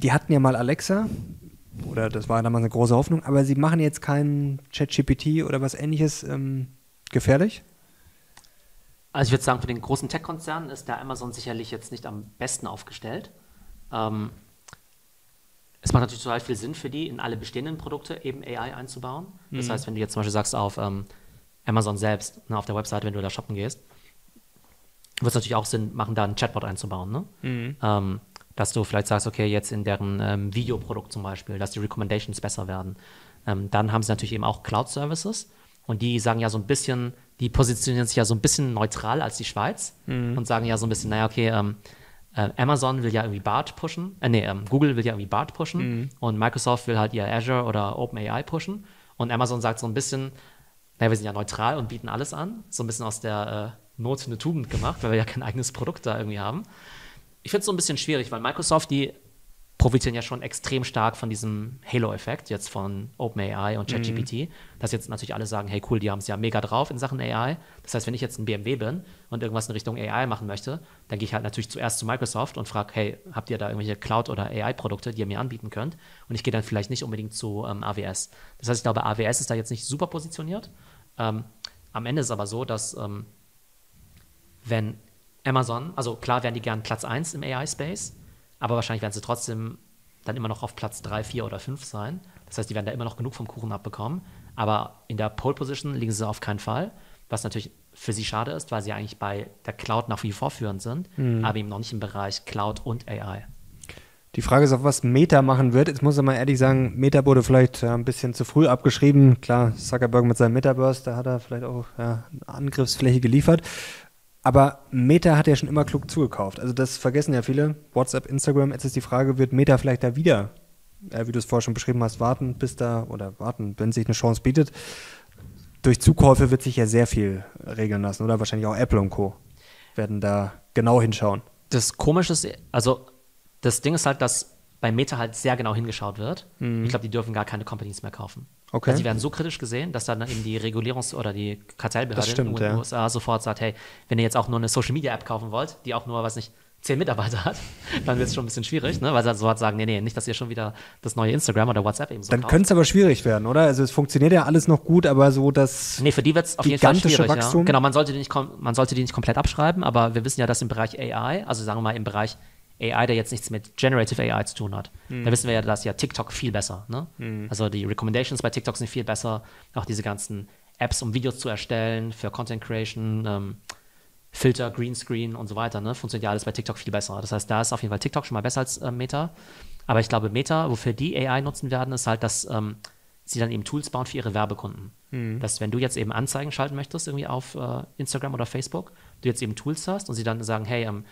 S1: die hatten ja mal Alexa. Oder das war damals eine große Hoffnung, aber sie machen jetzt keinen ChatGPT oder was ähnliches ähm, gefährlich?
S3: Also ich würde sagen, für den großen Tech-Konzernen ist der Amazon sicherlich jetzt nicht am besten aufgestellt. Ähm, es macht natürlich total viel Sinn für die, in alle bestehenden Produkte eben AI einzubauen. Das heißt, wenn du jetzt zum Beispiel sagst auf ähm, Amazon selbst, ne, auf der Webseite, wenn du da shoppen gehst, wird es natürlich auch Sinn machen, da einen Chatbot einzubauen. Ne? Ähm, dass du vielleicht sagst, okay, jetzt in deren ähm, Videoprodukt zum Beispiel, dass die Recommendations besser werden. Ähm, dann haben sie natürlich eben auch Cloud-Services und die sagen ja so ein bisschen, die positionieren sich ja so ein bisschen neutral als die Schweiz
S1: Mhm.
S3: und sagen ja so ein bisschen, naja, okay, ähm, äh, Amazon will ja irgendwie BART pushen, äh, nee, ähm, Google will ja irgendwie BART pushen
S1: Mhm.
S3: und Microsoft will halt ihr Azure oder OpenAI pushen und Amazon sagt so ein bisschen, naja, wir sind ja neutral und bieten alles an, so ein bisschen aus der äh, Not eine Tugend gemacht, weil wir ja kein eigenes Produkt da irgendwie haben. Ich finde es so ein bisschen schwierig, weil Microsoft, die profitieren ja schon extrem stark von diesem Halo-Effekt jetzt von OpenAI und ChatGPT, dass jetzt natürlich alle sagen, hey cool, die haben es ja mega drauf in Sachen AI. Das heißt, wenn ich jetzt ein BMW bin und irgendwas in Richtung AI machen möchte, dann gehe ich halt natürlich zuerst zu Microsoft und frage, hey, habt ihr da irgendwelche Cloud- oder AI-Produkte, die ihr mir anbieten könnt? Und ich gehe dann vielleicht nicht unbedingt zu ähm, AWS. Das heißt, ich glaube, AWS ist da jetzt nicht super positioniert. Ähm, am Ende ist es aber so, dass ähm, wenn Amazon, also klar werden die gern Platz 1 im AI-Space, aber wahrscheinlich werden sie trotzdem dann immer noch auf Platz 3, 4 oder 5 sein. Das heißt, die werden da immer noch genug vom Kuchen abbekommen. Aber in der Pole Position liegen sie auf keinen Fall, was natürlich für sie schade ist, weil sie eigentlich bei der Cloud nach wie vor führend sind, aber eben noch nicht im Bereich Cloud und AI.
S1: Die Frage ist auch, was Meta machen wird. Jetzt muss ich mal ehrlich sagen, Meta wurde vielleicht ja, ein bisschen zu früh abgeschrieben. Klar, Zuckerberg mit seinem Metaverse, da hat er vielleicht auch ja, eine Angriffsfläche geliefert. Aber Meta hat ja schon immer klug zugekauft. Also das vergessen ja viele. WhatsApp, Instagram. Jetzt ist die Frage, wird Meta vielleicht da wieder, äh, wie du es vorher schon beschrieben hast, warten, bis da, oder warten, wenn sich eine Chance bietet. Durch Zukäufe wird sich ja sehr viel regeln lassen, oder? Wahrscheinlich auch Apple und Co. werden da genau hinschauen.
S3: Das Komische ist, also das Ding ist halt, dass bei Meta halt sehr genau hingeschaut wird. Ich glaube, die dürfen gar keine Companies mehr kaufen.
S1: Okay.
S3: Also die werden so kritisch gesehen, dass dann eben die Regulierungs- oder die Kartellbehörde
S1: Das stimmt,
S3: in den
S1: ja.
S3: USA sofort sagt, hey, wenn ihr jetzt auch nur eine Social-Media-App kaufen wollt, die auch nur, weiß nicht, zehn Mitarbeiter hat, dann wird es schon ein bisschen schwierig, ne? weil sie dann sofort sagen, nee, nee, nicht, dass ihr schon wieder das neue Instagram oder WhatsApp eben so
S1: Dann könnte es aber schwierig werden, oder? Also es funktioniert ja alles noch gut, aber so, dass
S3: Nee, für die wird es auf jeden Fall
S1: Gigantische
S3: schwierig. Ja.
S1: Wachstum.
S3: Genau, man sollte, die nicht, man sollte die nicht komplett abschreiben, aber wir wissen ja, dass im Bereich AI, also sagen wir mal im Bereich AI, der jetzt nichts mit Generative AI zu tun hat,
S1: Hm.
S3: da wissen wir ja, dass ja TikTok viel besser. Ne? Also die Recommendations bei TikTok sind viel besser, auch diese ganzen Apps, um Videos zu erstellen für Content Creation, ähm, Filter, Greenscreen und so weiter, ne? funktioniert ja alles bei TikTok viel besser. Das heißt, da ist auf jeden Fall TikTok schon mal besser als äh, Meta. Aber ich glaube, Meta, wofür die AI nutzen werden, ist halt, dass ähm, sie dann eben Tools bauen für ihre Werbekunden. Dass wenn du jetzt eben Anzeigen schalten möchtest, irgendwie auf äh, Instagram oder Facebook, du jetzt eben Tools hast und sie dann sagen, hey, ähm,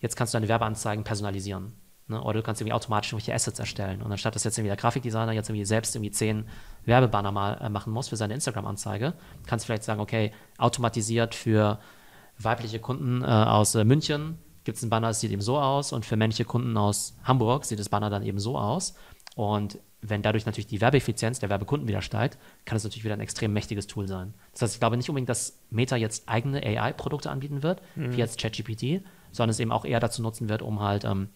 S3: jetzt kannst du deine Werbeanzeigen personalisieren. Ne? Oder du kannst irgendwie automatisch irgendwelche Assets erstellen. Und anstatt dass jetzt irgendwie der Grafikdesigner jetzt irgendwie selbst irgendwie zehn Werbebanner mal äh, machen muss für seine Instagram-Anzeige, kannst du vielleicht sagen, okay, automatisiert für weibliche Kunden äh, aus äh, München gibt es ein Banner, das sieht eben so aus und für männliche Kunden aus Hamburg sieht das Banner dann eben so aus. Und wenn dadurch natürlich die Werbeeffizienz der Werbekunden wieder steigt, kann es natürlich wieder ein extrem mächtiges Tool sein. Das heißt, ich glaube nicht unbedingt, dass Meta jetzt eigene AI-Produkte anbieten wird, wie jetzt ChatGPT, sondern es eben auch eher dazu nutzen wird, um halt ähm,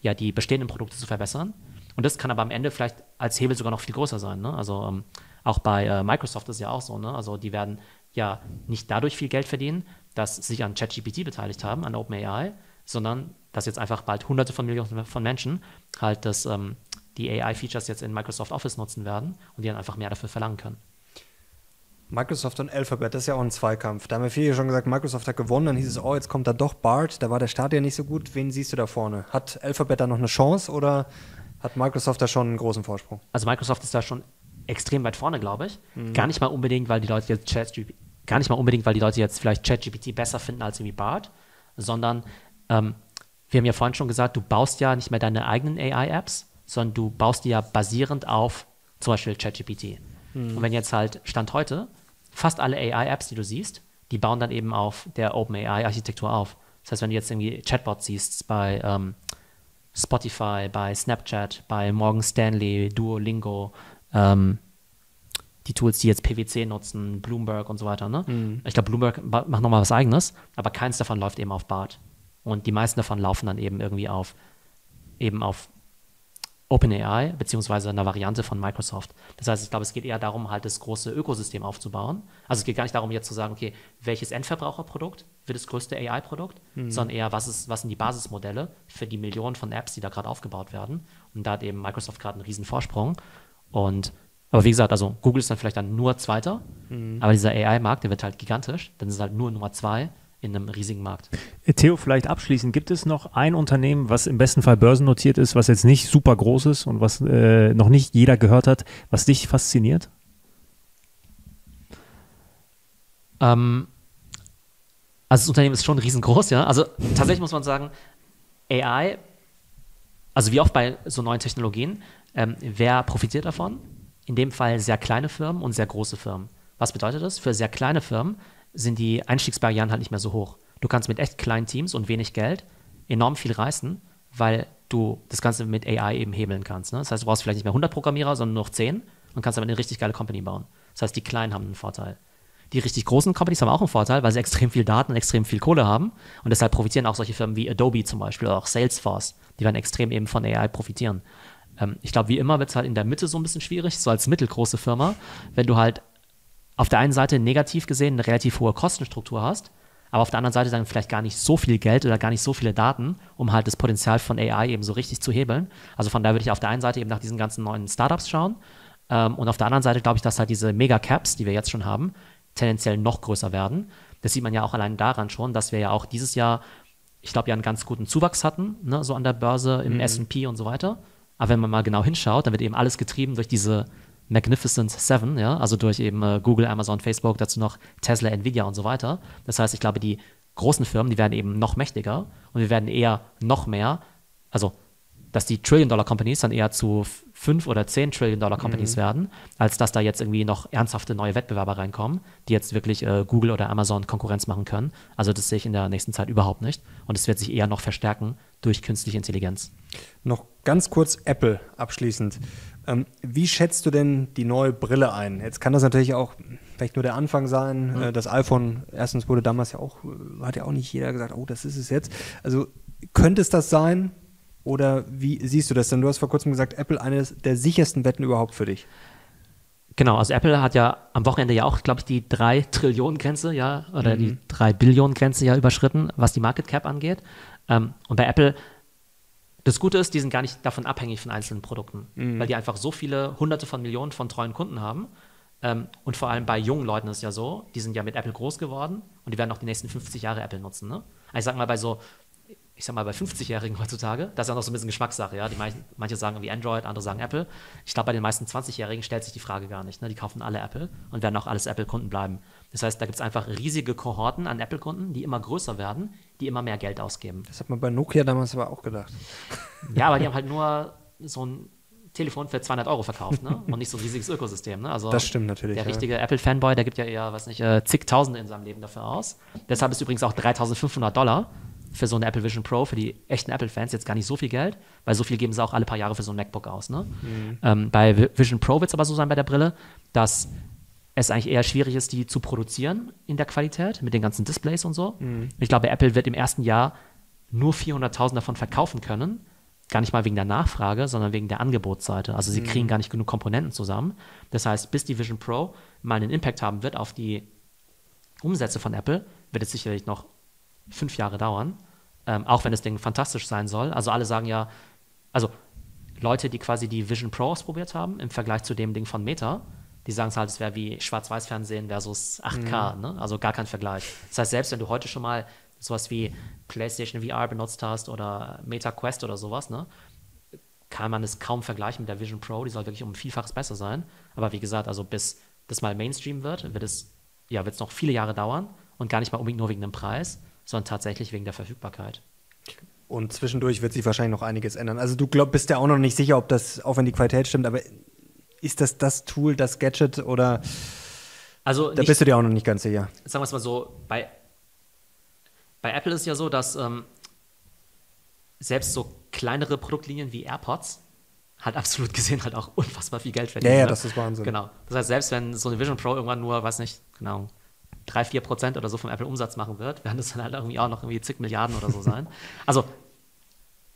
S3: ja, die bestehenden Produkte zu verbessern. Und das kann aber am Ende vielleicht als Hebel sogar noch viel größer sein. Ne? Also ähm, auch bei äh, Microsoft ist ja auch so. Ne? Also die werden ja nicht dadurch viel Geld verdienen, dass sie sich an ChatGPT beteiligt haben, an OpenAI, sondern dass jetzt einfach bald hunderte von Millionen von Menschen halt das, ähm, die AI-Features jetzt in Microsoft Office nutzen werden und die dann einfach mehr dafür verlangen können.
S1: Microsoft und Alphabet, das ist ja auch ein Zweikampf. Da haben wir viele schon gesagt, Microsoft hat gewonnen, dann hieß es, oh, jetzt kommt da doch Bart, da war der Start ja nicht so gut. Wen siehst du da vorne? Hat Alphabet da noch eine Chance oder hat Microsoft da schon einen großen Vorsprung?
S3: Also Microsoft ist da schon extrem weit vorne, glaube ich. Gar nicht mal unbedingt, weil die Leute jetzt ChatGPT, gar nicht mal unbedingt, weil die Leute jetzt vielleicht ChatGPT besser finden als irgendwie BART, sondern ähm, wir haben ja vorhin schon gesagt, du baust ja nicht mehr deine eigenen AI-Apps, sondern du baust die ja basierend auf zum Beispiel ChatGPT. Und wenn jetzt halt Stand heute fast alle AI-Apps, die du siehst, die bauen dann eben auf der OpenAI-Architektur auf. Das heißt, wenn du jetzt irgendwie Chatbots siehst bei ähm, Spotify, bei Snapchat, bei Morgan Stanley, Duolingo, ähm, die Tools, die jetzt PwC nutzen, Bloomberg und so weiter. Ne? Ich glaube, Bloomberg macht nochmal was eigenes, aber keins davon läuft eben auf BART. Und die meisten davon laufen dann eben irgendwie auf, eben auf OpenAI, beziehungsweise einer Variante von Microsoft. Das heißt, ich glaube, es geht eher darum, halt das große Ökosystem aufzubauen. Also es geht gar nicht darum, jetzt zu sagen, okay, welches Endverbraucherprodukt wird das größte AI-Produkt, sondern eher, was, ist, was sind die Basismodelle für die Millionen von Apps, die da gerade aufgebaut werden. Und da hat eben Microsoft gerade einen riesen Vorsprung. Und aber wie gesagt, also Google ist dann vielleicht dann nur Zweiter, aber dieser AI-Markt, der wird halt gigantisch, dann ist es halt nur Nummer zwei in einem riesigen Markt.
S2: Theo, vielleicht abschließend, gibt es noch ein Unternehmen, was im besten Fall börsennotiert ist, was jetzt nicht super groß ist und was äh, noch nicht jeder gehört hat, was dich fasziniert?
S3: Ähm, also das Unternehmen ist schon riesengroß, ja. Also tatsächlich muss man sagen, AI, also wie auch bei so neuen Technologien, ähm, wer profitiert davon? In dem Fall sehr kleine Firmen und sehr große Firmen. Was bedeutet das? Für sehr kleine Firmen sind die Einstiegsbarrieren halt nicht mehr so hoch. Du kannst mit echt kleinen Teams und wenig Geld enorm viel reißen, weil du das Ganze mit AI eben hebeln kannst. Ne? Das heißt, du brauchst vielleicht nicht mehr 100 Programmierer, sondern nur noch 10 und kannst damit eine richtig geile Company bauen. Das heißt, die Kleinen haben einen Vorteil. Die richtig großen Companies haben auch einen Vorteil, weil sie extrem viel Daten und extrem viel Kohle haben. Und deshalb profitieren auch solche Firmen wie Adobe zum Beispiel oder auch Salesforce. Die werden extrem eben von AI profitieren. Ähm, ich glaube, wie immer wird es halt in der Mitte so ein bisschen schwierig, so als mittelgroße Firma, wenn du halt auf der einen Seite negativ gesehen eine relativ hohe Kostenstruktur hast, aber auf der anderen Seite dann vielleicht gar nicht so viel Geld oder gar nicht so viele Daten, um halt das Potenzial von AI eben so richtig zu hebeln. Also von daher würde ich auf der einen Seite eben nach diesen ganzen neuen Startups schauen ähm, und auf der anderen Seite glaube ich, dass halt diese Mega-Caps, die wir jetzt schon haben, tendenziell noch größer werden. Das sieht man ja auch allein daran schon, dass wir ja auch dieses Jahr, ich glaube, ja einen ganz guten Zuwachs hatten, ne, so an der Börse, im mhm. S&P und so weiter. Aber wenn man mal genau hinschaut, dann wird eben alles getrieben durch diese Magnificent Seven, ja, also durch eben äh, Google, Amazon, Facebook, dazu noch Tesla, Nvidia und so weiter. Das heißt, ich glaube, die großen Firmen, die werden eben noch mächtiger und wir werden eher noch mehr, also dass die Trillion-Dollar-Companies dann eher zu fünf oder zehn Trillion-Dollar-Companies mhm. werden, als dass da jetzt irgendwie noch ernsthafte neue Wettbewerber reinkommen, die jetzt wirklich äh, Google oder Amazon Konkurrenz machen können. Also das sehe ich in der nächsten Zeit überhaupt nicht. Und es wird sich eher noch verstärken durch künstliche Intelligenz.
S1: Noch ganz kurz Apple abschließend. Ähm, wie schätzt du denn die neue Brille ein? Jetzt kann das natürlich auch vielleicht nur der Anfang sein. Mhm. Äh, das iPhone, erstens wurde damals ja auch, äh, hat ja auch nicht jeder gesagt, oh, das ist es jetzt. Also könnte es das sein? Oder wie siehst du das denn? Du hast vor kurzem gesagt, Apple eines der sichersten Wetten überhaupt für dich.
S3: Genau, also Apple hat ja am Wochenende ja auch, glaube ich, die 3 Trillionen Grenze, ja, oder mhm. die 3 Billionen Grenze ja überschritten, was die Market Cap angeht. Ähm, und bei Apple, das Gute ist, die sind gar nicht davon abhängig von einzelnen Produkten, mhm. weil die einfach so viele hunderte von Millionen von treuen Kunden haben. Ähm, und vor allem bei jungen Leuten ist es ja so, die sind ja mit Apple groß geworden und die werden auch die nächsten 50 Jahre Apple nutzen. Ne? Also ich sag mal, bei so ich sag mal, bei 50-Jährigen heutzutage, das ist ja noch so ein bisschen Geschmackssache, ja. Die manche, manche sagen irgendwie Android, andere sagen Apple. Ich glaube, bei den meisten 20-Jährigen stellt sich die Frage gar nicht. Ne? Die kaufen alle Apple und werden auch alles Apple-Kunden bleiben. Das heißt, da gibt es einfach riesige Kohorten an Apple-Kunden, die immer größer werden, die immer mehr Geld ausgeben.
S1: Das hat man bei Nokia damals aber auch gedacht.
S3: Ja, aber die haben halt nur so ein Telefon für 200 Euro verkauft, ne? Und nicht so ein riesiges Ökosystem, ne?
S1: Also das stimmt natürlich.
S3: Der ja. richtige Apple-Fanboy, der gibt ja eher, weiß nicht, äh, zigtausende in seinem Leben dafür aus. Deshalb ist übrigens auch 3500 Dollar für so eine Apple Vision Pro, für die echten Apple-Fans jetzt gar nicht so viel Geld, weil so viel geben sie auch alle paar Jahre für so ein MacBook aus. Ne? Mhm. Ähm, bei Vision Pro wird es aber so sein bei der Brille, dass es eigentlich eher schwierig ist, die zu produzieren in der Qualität mit den ganzen Displays und so. Mhm. Ich glaube, Apple wird im ersten Jahr nur 400.000 davon verkaufen können. Gar nicht mal wegen der Nachfrage, sondern wegen der Angebotsseite. Also sie mhm. kriegen gar nicht genug Komponenten zusammen. Das heißt, bis die Vision Pro mal einen Impact haben wird auf die Umsätze von Apple, wird es sicherlich noch fünf Jahre dauern, ähm, auch wenn das Ding fantastisch sein soll. Also alle sagen ja, also Leute, die quasi die Vision Pro ausprobiert haben im Vergleich zu dem Ding von Meta, die sagen es halt, es wäre wie Schwarz-Weiß-Fernsehen versus 8K, mhm. ne? also gar kein Vergleich. Das heißt, selbst wenn du heute schon mal sowas wie PlayStation VR benutzt hast oder Meta Quest oder sowas, ne, kann man es kaum vergleichen mit der Vision Pro, die soll wirklich um ein Vielfaches besser sein. Aber wie gesagt, also bis das mal Mainstream wird, wird es ja, wird es noch viele Jahre dauern und gar nicht mal unbedingt nur wegen dem Preis sondern tatsächlich wegen der Verfügbarkeit.
S1: Und zwischendurch wird sich wahrscheinlich noch einiges ändern. Also du glaub, bist ja auch noch nicht sicher, ob das, auch wenn die Qualität stimmt, aber ist das das Tool, das Gadget oder
S3: also
S1: da nicht, bist du dir auch noch nicht ganz sicher.
S3: Sagen wir es mal so, bei, bei Apple ist es ja so, dass ähm, selbst so kleinere Produktlinien wie AirPods halt absolut gesehen halt auch unfassbar viel Geld verdienen.
S1: Ja, ja,
S3: ne?
S1: das ist Wahnsinn.
S3: Genau. Das heißt, selbst wenn so eine Vision Pro irgendwann nur, weiß nicht, genau, 3, 4 Prozent oder so vom Apple-Umsatz machen wird, werden das dann halt irgendwie auch noch irgendwie zig Milliarden oder so sein. Also,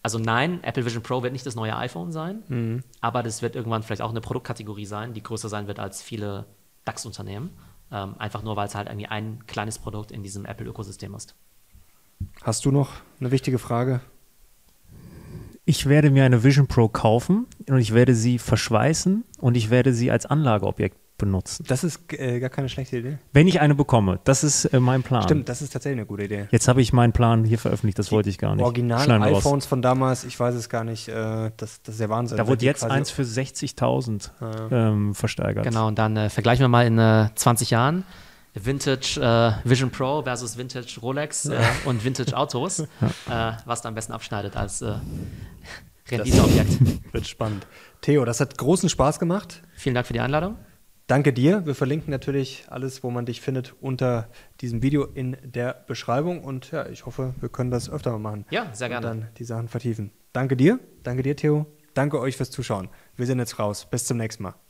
S3: also nein, Apple Vision Pro wird nicht das neue iPhone sein, mhm. aber das wird irgendwann vielleicht auch eine Produktkategorie sein, die größer sein wird als viele DAX-Unternehmen. Ähm, einfach nur, weil es halt irgendwie ein kleines Produkt in diesem Apple-Ökosystem ist.
S1: Hast du noch eine wichtige Frage?
S2: Ich werde mir eine Vision Pro kaufen und ich werde sie verschweißen und ich werde sie als Anlageobjekt benutzen.
S1: Das ist äh, gar keine schlechte Idee.
S2: Wenn ich eine bekomme, das ist äh, mein Plan.
S1: Stimmt, das ist tatsächlich eine gute Idee.
S2: Jetzt habe ich meinen Plan hier veröffentlicht, das wollte ich gar nicht.
S1: Original iPhones von damals, ich weiß es gar nicht, äh, das, das ist der Wahnsinn.
S2: Da wurde
S1: Die
S2: jetzt eins für 60.000 ähm, versteigert.
S3: Genau, und dann äh, vergleichen wir mal in äh, 20 Jahren Vintage äh, Vision Pro versus Vintage Rolex äh, und Vintage Autos, äh, was da am besten abschneidet als äh, Renditeobjekt.
S1: Wird spannend. Theo, das hat großen Spaß gemacht.
S3: Vielen Dank für die Einladung.
S1: Danke dir. Wir verlinken natürlich alles, wo man dich findet, unter diesem Video in der Beschreibung. Und ja, ich hoffe, wir können das öfter mal machen.
S3: Ja, sehr gerne.
S1: Und dann die Sachen vertiefen. Danke dir. Danke dir, Theo. Danke euch fürs Zuschauen. Wir sind jetzt raus. Bis zum nächsten Mal.